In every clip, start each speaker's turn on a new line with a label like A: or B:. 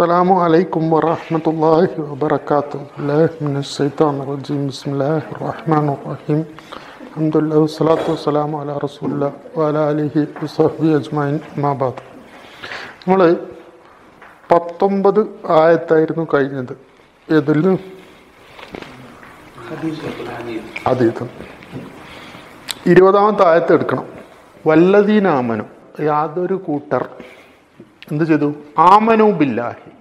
A: السلام عليكم ورحمة الله وبركاته الله من الشيطان الرجيم بسم الله الرحمن الرحيم الحمد لله والصلاة والسلام على رسول الله وعلى آله وصحبه أجمعين ما بعد നമ്മൾ പത്തൊമ്പത് ആയത്തായിരുന്നു കഴിഞ്ഞത് ഇതിൽ അതീതം ഇരുപതാമത്തെ ആയത്ത് എടുക്കണം വല്ലതീനാമനും യാതൊരു കൂട്ടർ എന്ത് ചെയ്തു? ആമനു ബില്ലാഹി.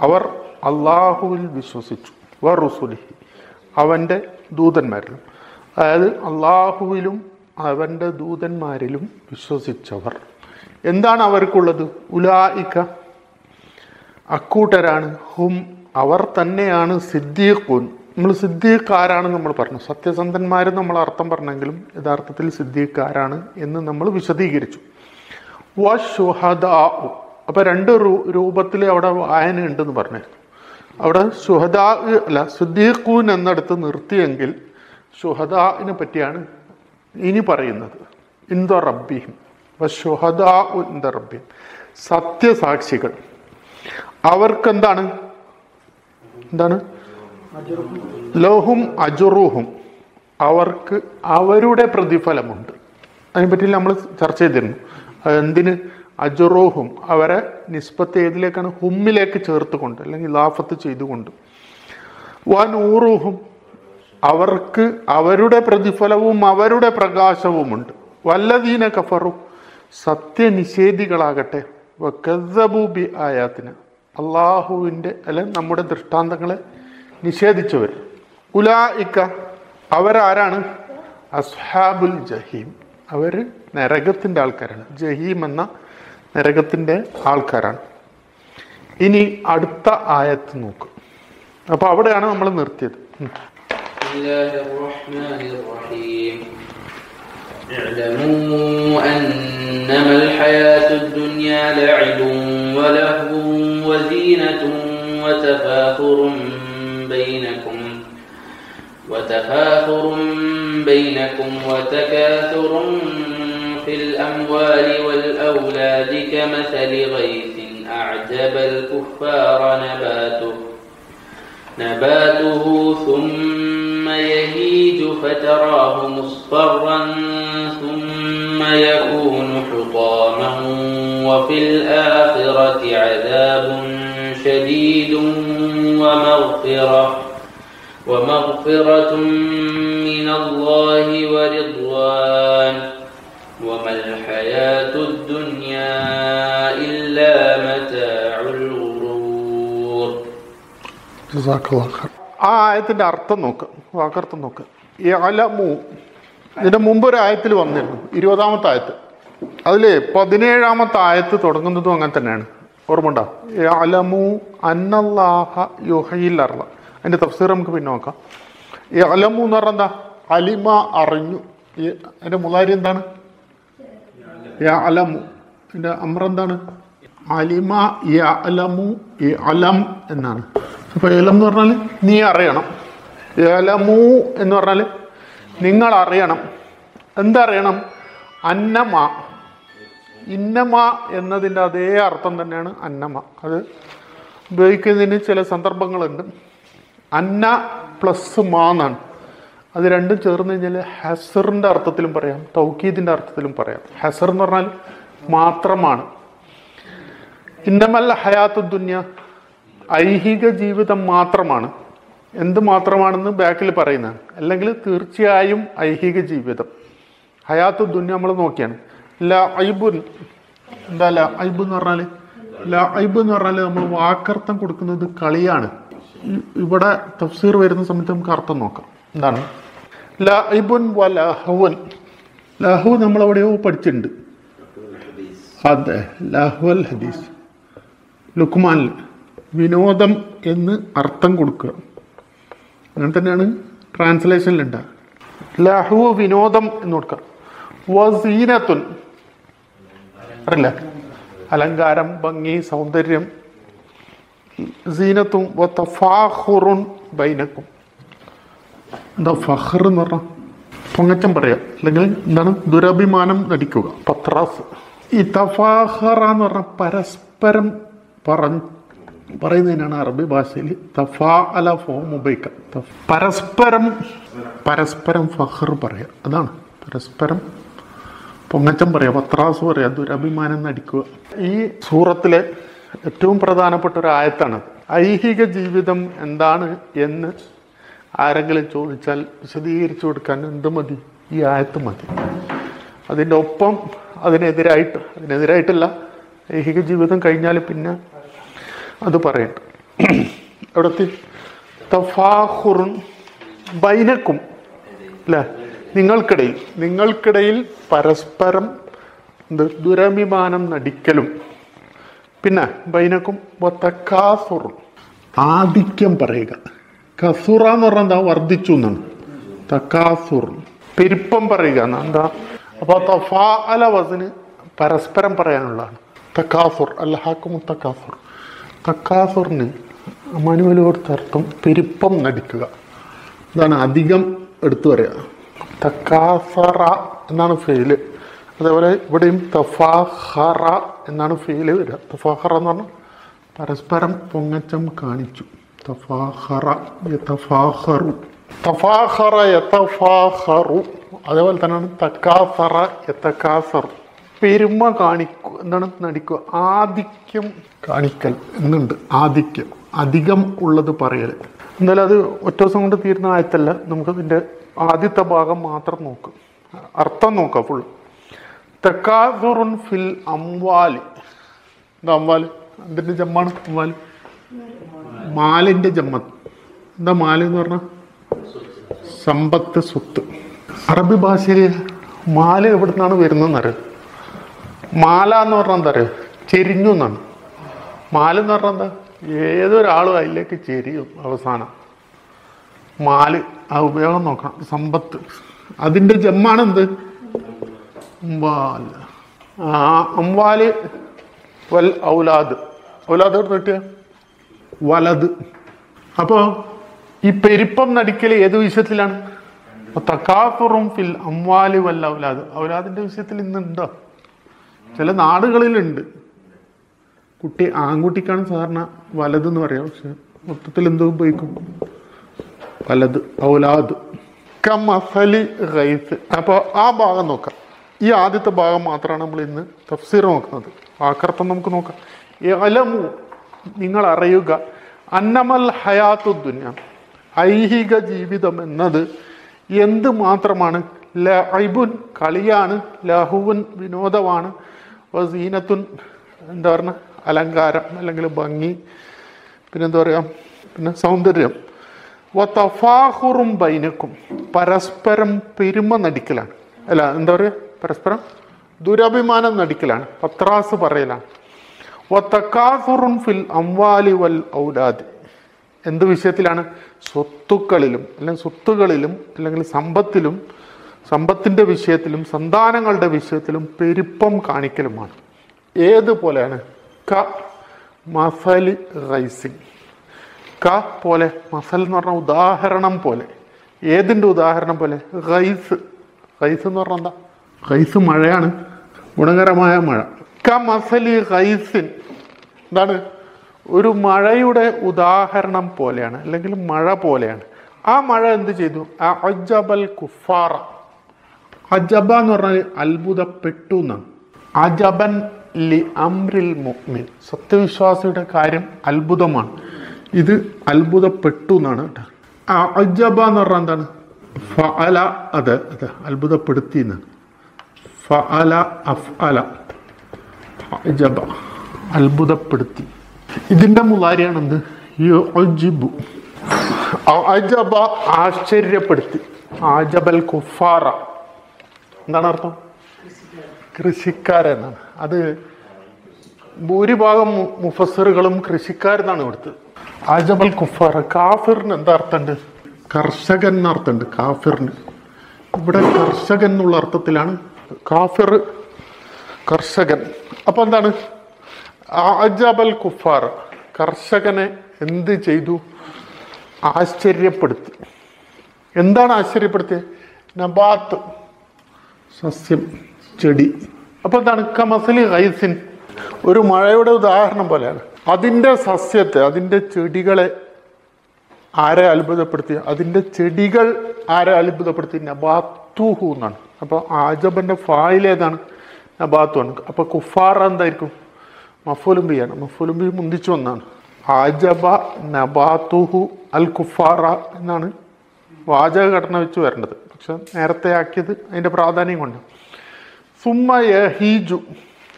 A: അവർ അള്ളാഹുവിൽ വിശ്വസിച്ചു. വ റുസുലിഹി. അവന്റെ ദൂതന്മാരിലും. അതായത് അള്ളാഹുവിലും അവന്റെ ദൂതന്മാരിലും വിശ്വസിച്ചവർ. എന്താണ് അവർക്കുള്ളത്? ഉലായിക്ക അക്കൂട്ടരാണ്. ഹും അവർ തന്നെയാണ് സിദ്ദീഖുൻ. നമ്മൾ സിദ്ദീഖാരാണെന്ന് നമ്മൾ പറഞ്ഞു. സത്യസന്ധന്മാർ നമ്മൾ അർത്ഥം പറഞ്ഞെങ്കിലും യഥാർത്ഥത്തിൽ സിദ്ദീഖാരാണ് എന്ന് നമ്മൾ വിശദീകരിച്ചു. വഷുഹദാ അപ്പൊ രണ്ട് രൂ രൂപത്തിൽ അവിടെ വായന ഉണ്ടെന്ന് പറഞ്ഞായിരുന്നു അവിടെ സുഹദാ അല്ല സുദ്ദീഖൂൻ എന്നിടത്ത് നിർത്തിയെങ്കിൽ സുഹദാവിനെ പറ്റിയാണ് ഇനി പറയുന്നത്. ഇന്ദ റബ്ബിഹിം. ഷുഹദാ ഇന്ദ റബ്ബിഹിം. സത്യസാക്ഷികൾ. അവർക്കെന്താണ്? എന്താണ്? ലോഹും അജുറുഹും. അവർക്ക് അവരുടെ പ്രതിഫലമുണ്ട്. അതിനെപ്പറ്റി നമ്മൾ ചർച്ച ചെയ്തിരുന്നു. എന്തിന് അജുറോഹും അവരെ നിസ്ബത്ത് ഏതിലേക്കാണ്? ഹുമ്മിലേക്ക് ചേർത്തുകൊണ്ട് അല്ലെങ്കിൽ ലാഫത്ത് ചെയ്തുകൊണ്ട്. വനൂറുഹും അവർക്ക് അവരുടെ പ്രതിഫലവും അവരുടെ പ്രകാശവുമുണ്ട്. വല്ലതീന കഫറും സത്യനിഷേധികളാകട്ടെ. വക്കബൂബി ആയാത്തിന്. അള്ളാഹുവിന്റെ അല്ലെ നമ്മുടെ ദൃഷ്ടാന്തങ്ങളെ നിഷേധിച്ചവർ. ഉലായിക്ക അവരാരാണ്? അസ്ഹാബുൽ ജഹീം. അവർ നരകത്തിന്റെ ആൾക്കാരാണ്. ജഹീം എന്ന നരകത്തിൻ്റെ ആൾക്കാരാണ് ഇനി അടുത്ത ആയത്ത് നോക്കും അപ്പോൾ അവിടെയാണ് നമ്മൾ നിർത്തിയത് ഉം.
B: بسم الله الرحمن الرحيم اعلموا أنما الحياة الدنيا لعب ولهو وزينة وتفاخر بينكم وتفاخر بينكم وتكاثر في الأموال والأولاد كمثل غيث أعجب الكفار نباته. نباته ثم يهيج فتراه مصفرا ثم يكون حطاما وفي الآخرة عذاب شديد ومغفرة ومغفرة من الله ورضوان. الحياة الدنيا إلا متاع الغرور
A: ജസാക്കല്ലാഹ് ഖൈർ. ആ ആയത്തിന്റെ അർത്ഥം നോക്ക് വാക്കർത്ഥം നോക്ക് യലമു ഇതിന്റെ മുമ്പ് ഒരു ആയത്തിൽ വന്നിരുന്നു ഇരുപതാമത്തെ ആയത്ത് അതില് പതിനേഴാമത്തെ ആയത്ത് തുടങ്ങുന്നതും അങ്ങനെ തന്നെയാണ് ഓർമ്മ ഉണ്ടോ യലമു അന്നല്ലാഹ യുഹയിൽ അർള അതിന്റെ തഫ്സീർ നമുക്ക് പിന്നെ നോക്കാം യലമു എന്ന് പറഞ്ഞാൽ എന്താ അലിമ അറിഞ്ഞു ഈ അതിന്റെ മുതാരി എന്താണ് യലമു പിന്നെ അമ്ര എന്താണ്? അലിമ യലമു അലം എന്നാണ്. അപ്പൊ ഏലം എന്ന് പറഞ്ഞാൽ നീ അറിയണം. ഏലമു എന്ന് പറഞ്ഞാൽ നിങ്ങൾ അറിയണം. എന്തറിയണം? അന്നമ. ഇന്നമ എന്നതിന്റെ അതേ അർത്ഥം തന്നെയാണ് അന്നമ. അത് ഉപയോഗിക്കുന്നതിന് ചില സന്ദർഭങ്ങളുണ്ട്. അന്ന പ്ലസ് മാ എന്നാണ്. അത് രണ്ടും ചേർന്ന് കഴിഞ്ഞാൽ ഹസറിന്റെ അർത്ഥത്തിലും പറയാം തൗക്കീദിന്റെ അർത്ഥത്തിലും പറയാം. ഹസർ എന്ന് പറഞ്ഞാൽ മാത്രമാണ്. ഇന്നമല്ല ഹയാത്തു ദുന്യ ഐഹിക ജീവിതം മാത്രമാണ്. എന്ത് മാത്രമാണെന്ന് ബാക്കിൽ പറയുന്നതാണ് അല്ലെങ്കിൽ തീർച്ചയായും ഐഹിക ജീവിതം. ഹയാത്തു ദുന്യ നമ്മൾ നോക്കിയാണ്. ല ഐബുൻ എന്താ ല ഐബ് എന്ന് പറഞ്ഞാൽ ല ഐബ് എന്ന് പറഞ്ഞാൽ നമ്മൾ വാക്കർത്ഥം കൊടുക്കുന്നത് കളിയാണ്. ഇവിടെ തഫ്സീർ വരുന്ന സമയത്ത് നമുക്ക് അർത്ഥം നോക്കാം. എന്താണ്? ല ഐബുൻ വ ലഹുവൻ ലഹു നമ്മൾ എവിടെയോ പഠിച്ചിട്ടുണ്ട്. അതെ ലഹുവൽ ഹദീസ്. ലുക്മാനിൽ വിനോദം എന്ന് അർത്ഥം കൊടുക്കുക. അങ്ങനെ തന്നെയാണ് ട്രാൻസ്ലേഷനിലുണ്ടാകുക ലഹു വിനോദം എന്ന് കൊടുക്കുക. വസീനത്തുൻ അറിയില്ല. അലങ്കാരം ഭംഗി സൗന്ദര്യം. സീനത്തും ബൈനക്കും. എന്താ ഫഹർ എന്ന് പറഞ്ഞാൽ പൊങ്ങച്ചം പറയാം. അല്ലെങ്കിൽ എന്താണ്? ദുരഭിമാനം നടിക്കുക. പത്രാസ്. ഈ തഫാഹറ എന്ന് പറഞ്ഞാൽ പരസ്പരം പറഞ്ഞ് പറയുന്നതിനാണ് അറബി ഭാഷയിൽ തഫാ അല ഫോം ഉപയോഗിക്കുക പരസ്പരം പരസ്പരം ഫഹർ പറയാം. അതാണ്. പരസ്പരം പൊങ്ങച്ചം പറയാം. പത്രാസ് പറയാം. ദുരഭിമാനം നടിക്കുക. ഈ സൂറത്തിലെ ഏറ്റവും പ്രധാനപ്പെട്ട ഒരു ആയത്താണ് ഐഹിക ജീവിതം എന്താണ് എന്ന് ആരെങ്കിലും ചോദിച്ചാൽ വിശദീകരിച്ചു കൊടുക്കാൻ എന്ത് മതി? ഈ ആയത്ത് മതി. അതിന്റെ ഒപ്പം അതിനെതിരായിട്ട് അതിനെതിരായിട്ടല്ല ഐഹിക ജീവിതം കഴിഞ്ഞാൽ പിന്നെ അത് പറയട്ടെ അവിടത്തെ തഫാഹുറുൻ ബൈനക്കും അല്ലേ? നിങ്ങൾക്കിടയിൽ നിങ്ങൾക്കിടയിൽ പരസ്പരം ദുരഭിമാനം നടിക്കലും. പിന്നെ ബൈനക്കും തക്കാസുറും ആധിക്യം പറയുക. കസുറ എന്ന് പറഞ്ഞാൽ എന്താ വർദ്ധിച്ചു എന്നാണ്. തക്കാസുർ പെരുപ്പം പറയുക എന്നാ എന്താ? അപ്പൊ തഫാ അല വസിന് പരസ്പരം പറയാനുള്ളതാണ്. തക്കാസുർ അല്ലഹാക്കും തക്കാസുർ തക്കാസുറിന് മനുവലോർത്തർത്ഥം പെരുപ്പം നടിക്കുക. ഇതാണ് അധികം എടുത്തു പറയുക തക്കാസറ എന്നാണ് ഫെയിൽ അതേപോലെ ഇവിടെയും തഫാഹറ എന്നാണ് ഫെയിൽ വരിക. തഫാഹറ എന്ന് പറഞ്ഞാൽ പരസ്പരം പൊങ്ങച്ചം കാണിച്ചു. അതേപോലെ തന്നെയാണ് തക്കാസറ യതക്കാസറു പെരുമ കാണിക്കുക എന്താണ് നടിക്കുക ആധിക്യം കാണിക്കൽ എന്നുണ്ട്. ആധിക്യം. അധികം ഉള്ളത് പറയൽ എന്നാലും അത് ഒറ്റ ദിവസം കൊണ്ട് തീരുന്ന ആയത്തല്ല. നമുക്കതിന്റെ ആദ്യത്തെ ഭാഗം മാത്രം നോക്കാം. അർത്ഥം നോക്കാം ഫുൾ തെക്കാസുറുൻ ഫിൽ അംവാലി. എന്താ അംവാലി? എന്തിന്റെ ജമ്മാണ് അംവാൽ? മാലിന്റെ ജമ്മത്ത്. എന്താ മാൽ എന്ന് പറഞ്ഞാൽ സമ്പത്ത് സ്വത്ത്. അറബി ഭാഷയിൽ മാല എവിടെ നിന്നാണ് വരുന്നതെന്ന് അറിയാം? മാല എന്ന് പറഞ്ഞാൽ എന്താ പറയുക ചെരിഞ്ഞു എന്നാണ്. മാല എന്ന് പറഞ്ഞാൽ എന്താ? ഏതൊരാളും അതിലേക്ക് ചെരിയും അവസാനം. മാൽ ആ ഉപയോഗം നോക്കണം. സമ്പത്ത്. അതിന്റെ ജമ്മാണ് എന്ത്? അംവാൽ. ആ അംവാൽ വൽ ഔലാദ്. ഔലാദ് എവിടെ കിട്ടിയ? വലത്. അപ്പോ ഈ പെരുപ്പം നടിക്കൽ ഏത് വിഷയത്തിലാണ്? തക്കാഫുറും ഫിൽ അംവാലി വൽ ഔലാദ്. ഔലാദിന്റെ വിഷയത്തിൽ ഇന്നുണ്ടോ? ചില നാടുകളിലുണ്ട്. കുട്ടി ആൺകുട്ടിക്കാണ് സാധാരണ വലത് എന്ന് പറയാം. പക്ഷെ മൊത്തത്തിൽ എന്തോ ഉപയോഗിക്കും? വലത് ഔലാദ്. കമസലി അപ്പോൾ ആ ഭാഗം നോക്കാം. ഈ ആദ്യത്തെ ഭാഗം മാത്രമാണ് നമ്മൾ ഇന്ന് തഫ്സീർ നോക്കുന്നത്. ആക്കർത്ഥം നമുക്ക് നോക്കാം. നിങ്ങൾ അറിയുക അന്നമൽ ഹയാത്തു ദുന്യ. ഐഹിക ജീവിതം എന്നത് എന്ത് മാത്രമാണ്? ലൈബുൻ കളിയാണ്. ലഹുവൻ വിനോദമാണ്. വസീനത്തുൻ എന്താ പറഞ്ഞ? അലങ്കാരം അല്ലെങ്കിൽ ഭംഗി. പിന്നെന്താ പറയുക പിന്നെ സൗന്ദര്യം. വത്തഫാഹുറും ബൈനക്കും. പരസ്പരം പെരുമ നടിക്കലാണ്. അല്ല എന്താ പറയുക പരസ്പരം ദുരഭിമാനം നടിക്കലാണ്. പത്രാസ് പറയലാണ്. ഫിൽ അംവാലി വൽ ഔലാദ്. എന്ത് വിഷയത്തിലാണ്? സ്വത്തുക്കളിലും അല്ലെങ്കിൽ സ്വത്തുകളിലും അല്ലെങ്കിൽ സമ്പത്തിലും സമ്പത്തിന്റെ വിഷയത്തിലും സന്താനങ്ങളുടെ വിഷയത്തിലും പെരുപ്പം കാണിക്കലുമാണ്. ഏതുപോലെയാണ് ക മസലി റൈസിങ്. ക പോലെ മസൽ എന്ന് പറഞ്ഞ ഉദാഹരണം പോലെ. ഏതിന്റെ ഉദാഹരണം പോലെ? റൈസ്. റൈസ് എന്ന് പറഞ്ഞാൽ എന്താ? റൈസ് മഴയാണ്. ഗുണകരമായ മഴ. ക മസലി റൈസിൻ. എന്താണ്? ഒരു മഴയുടെ ഉദാഹരണം പോലെയാണ് അല്ലെങ്കിൽ മഴ പോലെയാണ്. ആ മഴ എന്ത് ചെയ്തു? അജബൽ കുഫാറ. അജബ എന്ന് പറഞ്ഞാൽ അത്ഭുതപ്പെട്ടു എന്നാണ്. അജബൻ ലി അമ്രിൽ മുഅ്മിൻ. സത്യവിശ്വാസിയുടെ കാര്യം അത്ഭുതമാണ്. ഇത് അത്ഭുതപ്പെട്ടു എന്നാണ് കേട്ടോ. അജബ എന്ന് പറഞ്ഞാൽ എന്താണ്? ഫഅല അത് അതെ അത്ഭുതപ്പെടുത്തി എന്നാണ്. ഫഅല അഫ് അല അജബ അത്ഭുതപ്പെടുത്തി. ഇതിന്റെ മുലാരിയാണെന്ത് യുഅജിബു അജബ ആശ്ചര്യപ്പെടുത്തി. ആജബൽ കുഫാറ. എന്താണ് അർത്ഥം? കൃഷിക്കാരെന്നാണ്. അത് ഭൂരിഭാഗം മുഫസറുകളും കൃഷിക്കാരെന്നാണ് ഇവിടുത്തെ ആജബൽ കുഫാറ കാഫിറിന് എന്താ അർത്ഥമുണ്ട്? കർഷകൻ എന്നർത്ഥമുണ്ട് കാഫിറിന്. ഇവിടെ കർഷകൻ എന്നുള്ള അർത്ഥത്തിലാണ്. കാഫിർ കർഷകൻ. അപ്പൊ എന്താണ്? അജബൽ കുഫാർ കർഷകനെ എന്ത് ചെയ്തു? ആശ്ചര്യപ്പെടുത്തി. എന്താണ് ആശ്ചര്യപ്പെടുത്തിയത് നബാത്ത് സസ്യം ചെടി. അപ്പൊ എന്താണ്? കമസലി ഹൈസിൻ ഒരു മഴയുടെ ഉദാഹരണം പോലെയാണ്. അതിന്റെ സസ്യത്തെ അതിന്റെ ചെടികളെ ആരെ അത്ഭുതപ്പെടുത്തി? അതിന്റെ ചെടികൾ ആരെ അത്ഭുതപ്പെടുത്തി? നബാത്തുഹു എന്നാണ്. അപ്പോൾ ആജബന്റെ ഫായിലേതാണ് നബാത്തുമാണ് അപ്പോൾ കുഫാർ എന്തായിരിക്കും? മഫുലുംബിയാണ് മഫുലുംബി മുന്തിച്ചു വന്നാണ്. ആജബ നബാത്തുഹു അൽ കുഫാറ എന്നാണ് വാചക ഘടന വെച്ച് വരേണ്ടത്. പക്ഷെ നേരത്തെ ആക്കിയത് അതിന്റെ പ്രാധാന്യം കൊണ്ട് സുമ്മ യഹീജു.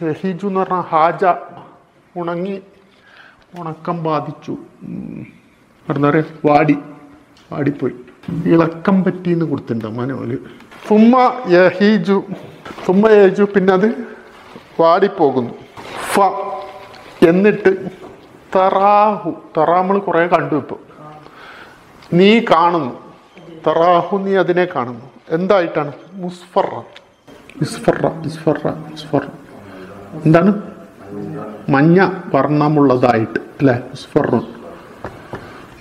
A: യഹീജു എന്ന് പറഞ്ഞാൽ ഹാജ ഉണങ്ങി ഉണക്കം ബാധിച്ചു. എന്താ പറയുക വാടി വാടിപ്പോയി. ഇളക്കം പറ്റിയെന്ന് കൊടുത്തിട്ടുണ്ട് മനോൽ സുമ്മ യഹീജു. സുമ്മ യഹീജു പിന്നെ അത് വാടിപ്പോകുന്നു. ഫ എന്നിട്ട് തറാഹു. തറാമൾ നമ്മൾ കുറേ കണ്ടു ഇപ്പോൾ നീ കാണുന്നു. തറാഹു നീ അതിനെ കാണുന്നു. എന്തായിട്ടാണ്? മുസ്ഫറ. എന്താണ്? മഞ്ഞ വർണമുള്ളതായിട്ട് അല്ലേ? ഇസ്ഫറ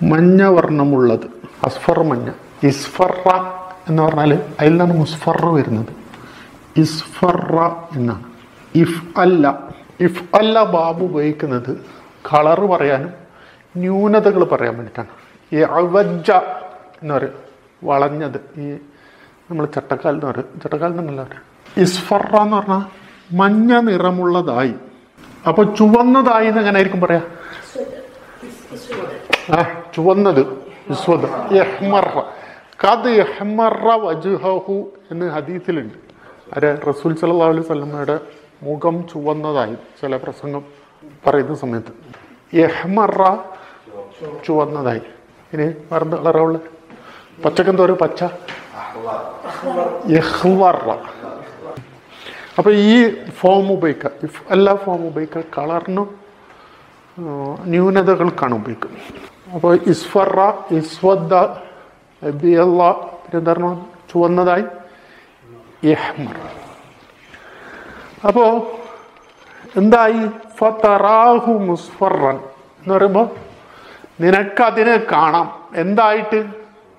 A: മഞ്ഞ വർണമുള്ളത്. അസ്ഫർ മഞ്ഞ. ഇസ്ഫറ എന്ന് പറഞ്ഞാൽ അതിൽ നിന്നാണ് മുസ്ഫറ വരുന്നത്. ഇസ്ഫറ എന്നാണ്. ഇഫ് അല്ല. ഇഫ് അല്ല ബാബു ഉപയോഗിക്കുന്നത് കളറ് പറയാനും ന്യൂനതകൾ പറയാൻ വേണ്ടിയിട്ടാണ്. ഈ അവജ്ജ എന്ന് പറയും. വളഞ്ഞത്. ഈ നമ്മൾ ചട്ടക്കാൽ എന്ന് പറയും. ചട്ടക്കാൽ എന്നല്ല ഇസ്ഫറ എന്ന് പറഞ്ഞാൽ മഞ്ഞ നിറമുള്ളതായി. അപ്പോൾ ചുവന്നതായി എന്ന് എങ്ങനെ ആയിരിക്കും പറയാ? ആ ചുവന്നത്. ഇസ്വദ്. യഹ്മറ കത് യഹ്മറ വജുഹു എന്ന് ഹദീസിലുണ്ട്. അരെ റസൂൽ സല്ലല്ലാഹു അലൈഹി മുഖം ചുവന്നതായി ചില പ്രസംഗം പറയുന്ന സമയത്ത്. യഹ്മറ ചുവന്നതായി. ഇനി മറന്ന് കളറുള്ള പച്ചക്കെന്തോ ഒരു പച്ച? അപ്പൊ ഈ ഫോം ഉപയോഗിക്കുക ഇഫ് എല്ലാ ഫോം ഉപയോഗിക്കുക കളറിനും ന്യൂനതകൾക്കാണ് ഉപയോഗിക്കുന്നത്. അപ്പോൾ ഇസ്ഫറ ബിയല്ല പിന്നെന്താണ് ചുവന്നതായി. യഹ്മർ അപ്പോൾ എന്തായി? ഫറാഹു മുസ്ഫറൻ എന്ന് പറയുമ്പോൾ നിനക്കതിനെ കാണാം. എന്തായിട്ട്?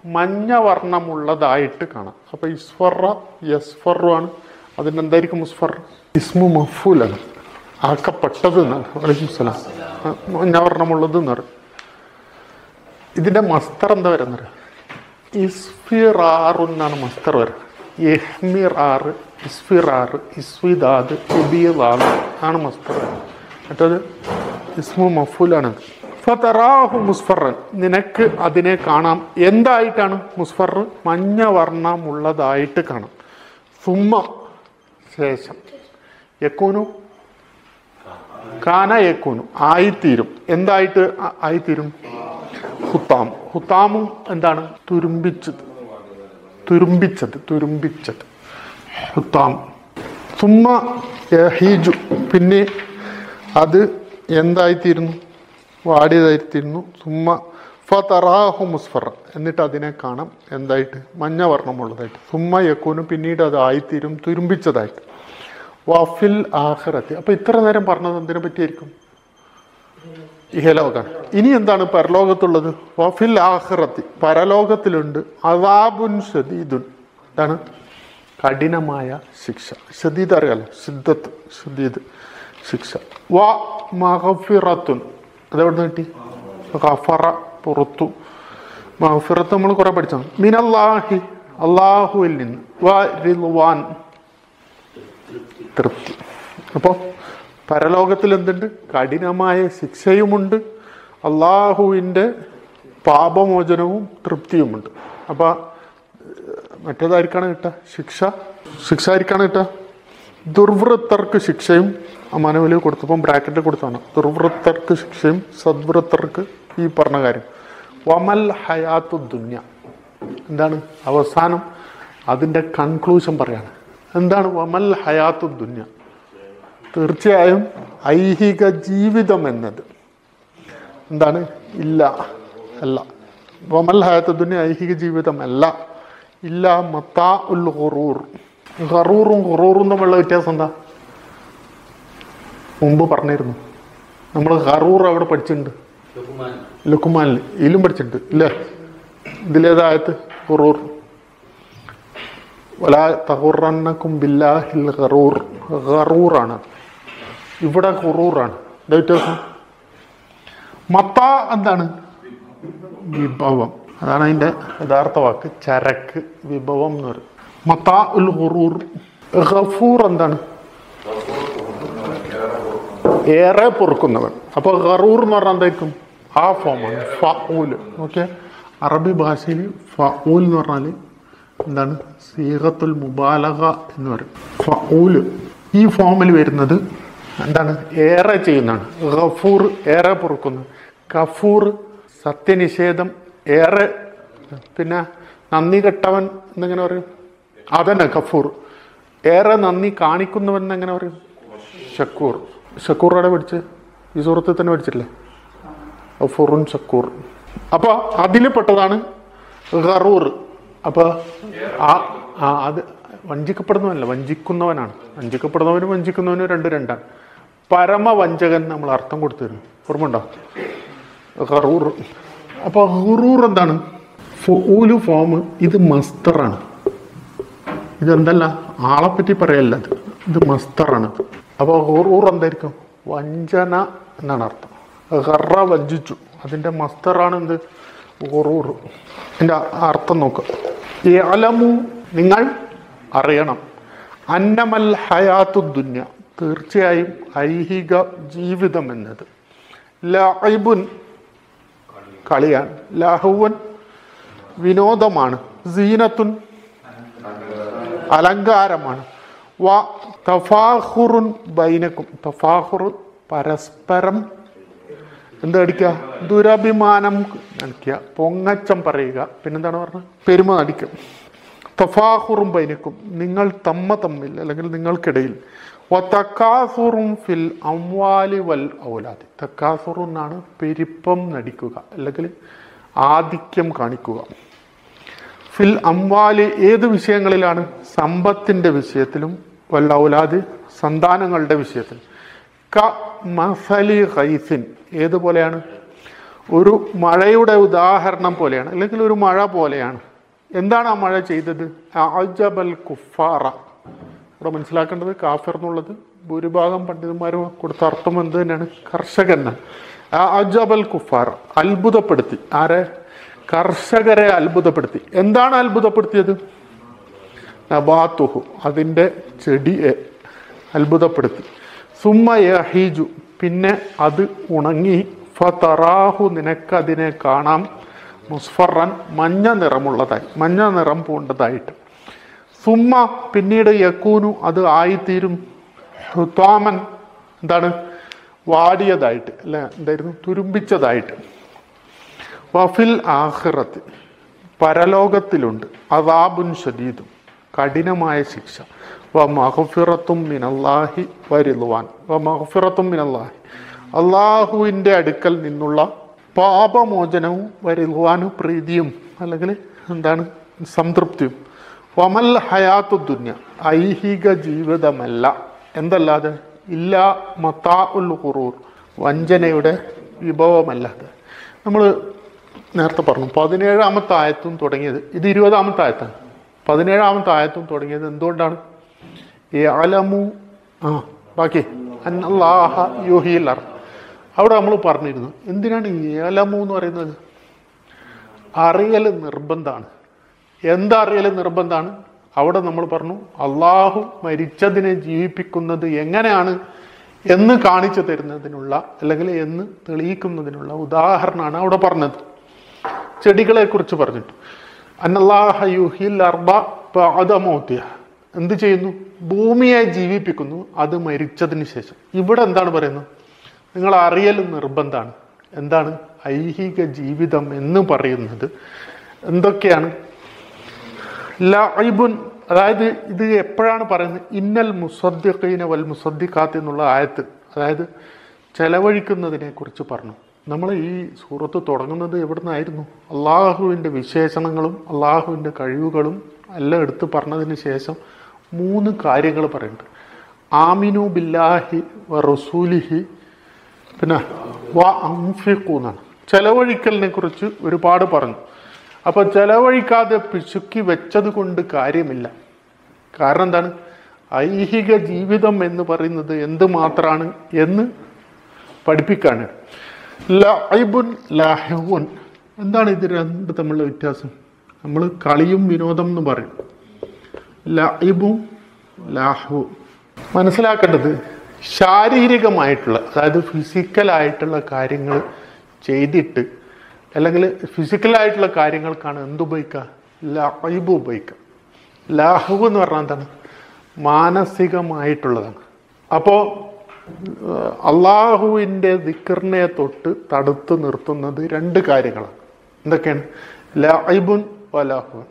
A: മഞ്ഞ വർണമുള്ളതായിട്ട് കാണാം. അപ്പോൾ ഇസ്ഫറ യസ്ഫറു ആണ്. അതിനെന്തായിരിക്കും മുസ്ഫർ ഇസ്മു മഫൂലാണ്. ആക്കപ്പെട്ടത് എന്നാണ്. വലൈക്കും മഞ്ഞ വർണമുള്ളത് എന്ന് പറയും. ഇതിന്റെ മസ്തർ എന്താ വരുന്നത് ഇസ്ഫിറാറു എന്നാണ് മസ്തർ വരുന്നത് ഇഹ്മിറാറ് ഇസ്ഫിറാറ് ഇസ്വിദാദ് ഇബിയദാദ് ആണ് മസ്ഫർ. മറ്റത് ഇസ്മു മഫൂലാണ്. ഫതറാഹു മുസ്ഫറൻ നിനക്ക് അതിനെ കാണാം. എന്തായിട്ടാണ് മുസ്ഫർ? മഞ്ഞ വർണമുള്ളതായിട്ട് കാണാം. സുമ്മ ശേഷം. യക്കൂനു? കാന യക്കൂനു. ആയിത്തീരും. എന്തായിട്ട് ആയിത്തീരും? ഹുത്താം. ഹുത്താമും എന്താണ്? തുരുമ്പിച്ചത്. തുരുമ്പിച്ചത്. തുരുമ്പിച്ചത്. ഹുത്താം സുമ്മ യഹീജു. പിന്നെ അത് എന്തായിത്തീരുന്നു? വാടിയതായിത്തീരുന്നു. സുമ്മ ഫതറാഹു മുസ്ഫർ എന്നിട്ട് അതിനെ കാണാം എന്തായിട്ട്? മഞ്ഞ വർണമുള്ളതായിട്ട് സുമ്മ യക്കൂനും പിന്നീട് അത് ആയിത്തീരും തുരുമ്പിച്ചതായിട്ട്. വഫിൽ ആഹ്റത്തി അപ്പൊ ഇത്ര നേരം പറഞ്ഞത് എന്തിനെ പറ്റിയായിരിക്കും? ഇഹലോകാണ്. ഇനി എന്താണ് പരലോകത്തുള്ളത്? വഫിൽ ആഹ്റത്തി പരലോകത്തിലുണ്ട്. അതാബുൻ ഷദീദുൻ. എന്താണ് കഠിനമായ ശിക്ഷ. ഷദീദ് അറിയാലോ? സിദ്ധത്ത് ഷദീദ് ശിക്ഷ. വ മഹഫിറത്തുൻ. അതെവിടുന്ന് കിട്ടി? ഖഫറ പുറത്തു. മഹഫിറത്ത് നമ്മൾ കുറെ പഠിച്ചാണ് മിനല്ലാഹി അള്ളാഹുവിൽ നിന്ന്. വ റിൽവാൻ. തൃപ്തി. അപ്പോൾ പരലോകത്തിൽ എന്തുണ്ട്? കഠിനമായ ശിക്ഷയുമുണ്ട്. അള്ളാഹുവിന്റെ പാപമോചനവും തൃപ്തിയുമുണ്ട്. അപ്പോൾ മറ്റേതായിരിക്കാണ് കിട്ടുക? ശിക്ഷ. ശിക്ഷ ആയിരിക്കാണ് കിട്ടുക. ദുർവൃത്തർക്ക് ശിക്ഷയും മനവിൽ കൊടുത്തപ്പം ബ്രാക്കറ്റ് കൊടുത്താണ് ദുർവൃത്തർക്ക് ശിക്ഷയും സദ്വൃത്തർക്ക് ഈ പറഞ്ഞ കാര്യം. വമൽ ഹയാത്തു ദുന്യ. എന്താണ്? അവസാനം അതിന്റെ കൺക്ലൂഷൻ പറയാണ്. എന്താണ്? വമൽ ഹയാത്തു ദുന്യ. തീർച്ചയായും ഐഹിക ജീവിതം എന്നത്. എന്താണ്? ഇല്ല. അല്ല. വമൽ ഹയാത്തു ദുന്യ ഐഹിക ജീവിതം അല്ല. ഇല്ല മത്താ ഉൽ ഖുറൂർ. ഹറൂറും ഖുറൂറും തമ്മിലുള്ള വ്യത്യാസം എന്താ? മുമ്പ് പറഞ്ഞിരുന്നു. നമ്മൾ ഖറൂർ അവിടെ പഠിച്ചിട്ടുണ്ട്.
B: ലുഖ്മാൻ.
A: ലുക്കുമാനിൽ ഇതിലും പഠിച്ചിട്ടുണ്ട് ഇല്ലേ? ഇതിലേതായത് ഖുറൂർ. വലാ തഹുറന്നക്കും ബില്ലാഹിൽ ഖറൂർ. ആണ് ഇവിടെ ഖുറൂറാണ്. എന്താ വ്യത്യാസം? മത്ത എന്താണ്? വിഭവം. അതാണ് അതിന്റെ യഥാർത്ഥ വാക്ക് ചരക്ക് വിഭവം എന്ന് പറയും. മത്താ ഉൽ ഹുറൂർ എന്താണ്? ഏറെ പൊറുക്കുന്നവൻ. അപ്പോൾ ഖറൂർ എന്ന് പറഞ്ഞാൽ എന്തായിരിക്കും? ആ ഫോമാണ് ഫൂൽ ഓക്കെ അറബി ഭാഷയിൽ ഫൂൽ എന്ന് പറഞ്ഞാൽ എന്താണ്? സീഹത്തുൽ മുബാലക എന്ന് പറയും. ഫൂൽ ഈ ഫോമിൽ വരുന്നത് എന്താണ്? ഏറെ ചെയ്യുന്നതാണ്. ഗഫൂർ ഏറെ പൊറുക്കുന്നു. കഫൂർ സത്യനിഷേധം ഏറെ പിന്നെ നന്ദി കെട്ടവൻ എന്നെങ്ങനെ പറയും? അതന്നെ കഫൂർ ഏറെ നന്ദി കാണിക്കുന്നവൻ എന്നെങ്ങനെ പറയും? ഷക്കൂർ. ഷക്കൂർ അവിടെ പഠിച്ച്? ഈ സുഹൃത്തിൽ തന്നെ പഠിച്ചിട്ടില്ലേ? ഗഫൂറുൻ ഷക്കൂർ. അപ്പോൾ അതിൽ പെട്ടതാണ് ഗറൂർ. അപ്പോൾ ആ ആ അത് വഞ്ചിക്കപ്പെടുന്നവനല്ല വഞ്ചിക്കുന്നവനാണ്. വഞ്ചിക്കപ്പെടുന്നവനും വഞ്ചിക്കുന്നവനും രണ്ട് രണ്ടാണ്. പരമവഞ്ചകൻ നമ്മൾ അർത്ഥം കൊടുത്തു തരും. ഓർമ്മയുണ്ടോ? ഹറൂർ അപ്പോൾ ഹുറൂർ എന്താണ്? ഫൂലു ഫോം ഇത് മസ്തറാണ്. ഇതെന്തല്ല? ആളെ പറ്റി പറയല്ല ഇത്. ഇത് മസ്തറാണ്. അപ്പോൾ ഹുറൂർ എന്തായിരിക്കും? വഞ്ചന എന്നാണ് അർത്ഥം. ഹറ വഞ്ചിച്ചു. അതിന്റെ മസ്തറാണ് എന്ത്? ഹുറൂർ. എന്റെ അർത്ഥം നോക്കുക ഏലമു നിങ്ങൾ അറിയണം. അന്നമൽ ഹയാത്തു ദുന്യ. തീർച്ചയായും ഐഹിക ജീവിതം എന്നത്. ലൈബുൻ കളിയാണ്. ലാഹുവൻ വിനോദമാണ്. സീനത്തുൻ അലങ്കാരമാണ്. വ തഫാഹുറുൻ ബൈനക്കും. തഫാഹുർ പരസ്പരം എന്തടിക്കുക ദുരഭിമാനം നടിക്കുക പൊങ്ങച്ചം പറയുക. പിന്നെന്താണ് പറഞ്ഞത്? പെരുമ നടിക്കുക തഫാഹുറും ബൈനക്കും. നിങ്ങൾ തമ്മ തമ്മിൽ അല്ലെങ്കിൽ നിങ്ങൾക്കിടയിൽ തക്കാസുറും ഫിൽ അംവാലി വൽ ഔലാദി. തക്കാസുറു എന്നാണ് പെരുപ്പം നടിക്കുക അല്ലെങ്കിൽ ആധിക്യം കാണിക്കുക. ഫിൽ അംവാലി ഏത് വിഷയങ്ങളിലാണ്? സമ്പത്തിന്റെ വിഷയത്തിലും വൽ ഔലാദി സന്താനങ്ങളുടെ വിഷയത്തിൽ. ക മസലി ഹൈസിൻ ഏതുപോലെയാണ്? ഒരു മഴയുടെ ഉദാഹരണം പോലെയാണ് അല്ലെങ്കിൽ ഒരു മഴ പോലെയാണ്. എന്താണ് ആ മഴ ചെയ്തത്? അജബൽ കുഫാറ. ഇവിടെ മനസ്സിലാക്കേണ്ടത് കാഫിർ എന്നുള്ളത് ഭൂരിഭാഗം പണ്ഡിതന്മാരും കൊടുത്ത അർത്ഥം എന്ത് തന്നെയാണ്? കർഷകൻ അജബൽ കുഫാർ അത്ഭുതപ്പെടുത്തി. ആരെ? കർഷകരെ അത്ഭുതപ്പെടുത്തി. എന്താണ് അത്ഭുതപ്പെടുത്തിയത്? നബാത്തുഹു അതിന്റെ ചെടിയെ അത്ഭുതപ്പെടുത്തി. സുമ്മ യഹീജു പിന്നെ അത് ഉണങ്ങി ഫതറാഹു നിനക്കതിനെ കാണാം. മുസ്ഫറൻ മഞ്ഞ നിറമുള്ളതായി മഞ്ഞ നിറം പൂണ്ടതായിട്ട്. സുമ്മ പിന്നീട് യക്കൂനു അത് ആയിത്തീരും. ത്വാമൻ എന്താണ്? വാടിയതായിട്ട് അല്ലെ? എന്തായിരുന്നു? തുരുമ്പിച്ചതായിട്ട്. വഫിൽ ആഹ്റത്ത് പരലോകത്തിലുണ്ട്. അതാബുൻ ഷദീദും കഠിനമായ ശിക്ഷ. വ മഹഫിറത്തും മിനല്ലാഹി വരുവാൻ വ മഹഫിറത്തും മിനല്ലാഹി. അള്ളാഹുവിന്റെ അടുക്കൽ നിന്നുള്ള പാപമോചനവും വരുവാനും പ്രീതിയും അല്ലെങ്കിൽ എന്താണ്? സംതൃപ്തിയും. വമൽ ഹയാത്തു ദുന്യ ഐഹിക ജീവിതമല്ല. എന്തല്ലാതെ? ഇല്ല മത്താ ഉൽ ഖുറൂർ വഞ്ചനയുടെ വിഭവമല്ലാതെ നമ്മൾ നേരത്തെ പറഞ്ഞു പതിനേഴാമത്തെ ആയത്തും തുടങ്ങിയത് ഇത് ഇരുപതാമത്തെ ആയത്താണ്. പതിനേഴാമത്തെ ആയത്തും തുടങ്ങിയത് എന്തുകൊണ്ടാണ്? ഈ അലമു ആ ബാക്കി. അന്നല്ലാഹ യുഹിൽ അർ അവിടെ നമ്മൾ പറഞ്ഞിരുന്നു എന്തിനാണ് ഈ അലമു എന്ന് പറയുന്നത്? അറിയൽ നിർബന്ധമാണ്. എന്തറിയൽ നിർബന്ധമാണ് അവിടെ നമ്മൾ പറഞ്ഞു അള്ളാഹു മരിച്ചതിനെ ജീവിപ്പിക്കുന്നത് എങ്ങനെയാണ്? എന്ന് കാണിച്ചു തരുന്നതിനുള്ള അല്ലെങ്കിൽ എന്ന് തെളിയിക്കുന്നതിനുള്ള ഉദാഹരണമാണ് അവിടെ പറഞ്ഞത്. ചെടികളെ കുറിച്ച് പറഞ്ഞിട്ട്. അന്നല്ലാഹ യുഹിൽ അർബ എന്ത് ചെയ്യുന്നു? ഭൂമിയെ ജീവിപ്പിക്കുന്നു അത് മരിച്ചതിന് ശേഷം. ഇവിടെ എന്താണ് പറയുന്നത്? നിങ്ങൾ അറിയൽ നിർബന്ധമാണ് എന്താണ്? ഐഹിക ജീവിതം എന്ന് പറയുന്നത്. എന്തൊക്കെയാണ്? ലൈബുൻ അതായത് ഇത് എപ്പോഴാണ് പറയുന്നത്? ഇന്നൽ മുസദ്ദിഖീന വൽ മുസദ്ദിഖാത്ത് എന്നുള്ള ആയത്ത്. അതായത് ചെലവഴിക്കുന്നതിനെ കുറിച്ച് പറഞ്ഞു. നമ്മൾ ഈ സൂറത്ത് തുടങ്ങുന്നത് എവിടെ എവിടുന്നായിരുന്നു? അള്ളാഹുവിന്റെ വിശേഷണങ്ങളും അള്ളാഹുവിന്റെ കഴിവുകളും എല്ലാം എടുത്ത് പറഞ്ഞതിന് ശേഷം മൂന്ന് കാര്യങ്ങൾ പറയുന്നുണ്ട്. ആമിനു ബില്ലാഹി വ റസൂലിഹി പിന്നെ വ അംഫിഖു എന്നാണ് ചെലവഴിക്കലിനെ കുറിച്ച് ഒരുപാട് പറഞ്ഞു. അപ്പോൾ ചെലവഴിക്കാതെ പിശുക്കി വെച്ചത് കൊണ്ട് കാര്യമില്ല. കാരണം എന്താണ്? ഐഹിക ജീവിതം എന്ന് പറയുന്നത് എന്ത് മാത്രമാണ് എന്ന് പഠിപ്പിക്കാണ്. ലൈബുൻ ലാഹുൻ എന്താണ് ഇത് രണ്ട് തമ്മിലുള്ള വ്യത്യാസം? നമ്മൾ കളിയും വിനോദം എന്ന് പറയും. ലൈബും ലാഹുവും മനസ്സിലാക്കേണ്ടത് ശാരീരികമായിട്ടുള്ള അതായത് ഫിസിക്കലായിട്ടുള്ള കാര്യങ്ങൾ ചെയ്തിട്ട് അല്ലെങ്കിൽ ഫിസിക്കലായിട്ടുള്ള കാര്യങ്ങൾക്കാണ് എന്തുപയോഗിക്കുക ലൈബ് ഉപയോഗിക്കുക. ലാഹുവ് എന്ന് പറഞ്ഞാൽ എന്താണ്? മാനസികമായിട്ടുള്ളതാണ്. അപ്പോൾ അള്ളാഹുവിന്റെ ദിക്കറിനെ തൊട്ട് തടുത്ത് നിർത്തുന്നത് രണ്ട് കാര്യങ്ങളാണ്. എന്തൊക്കെയാണ്? ലൈബുൻ വലാഹുൻ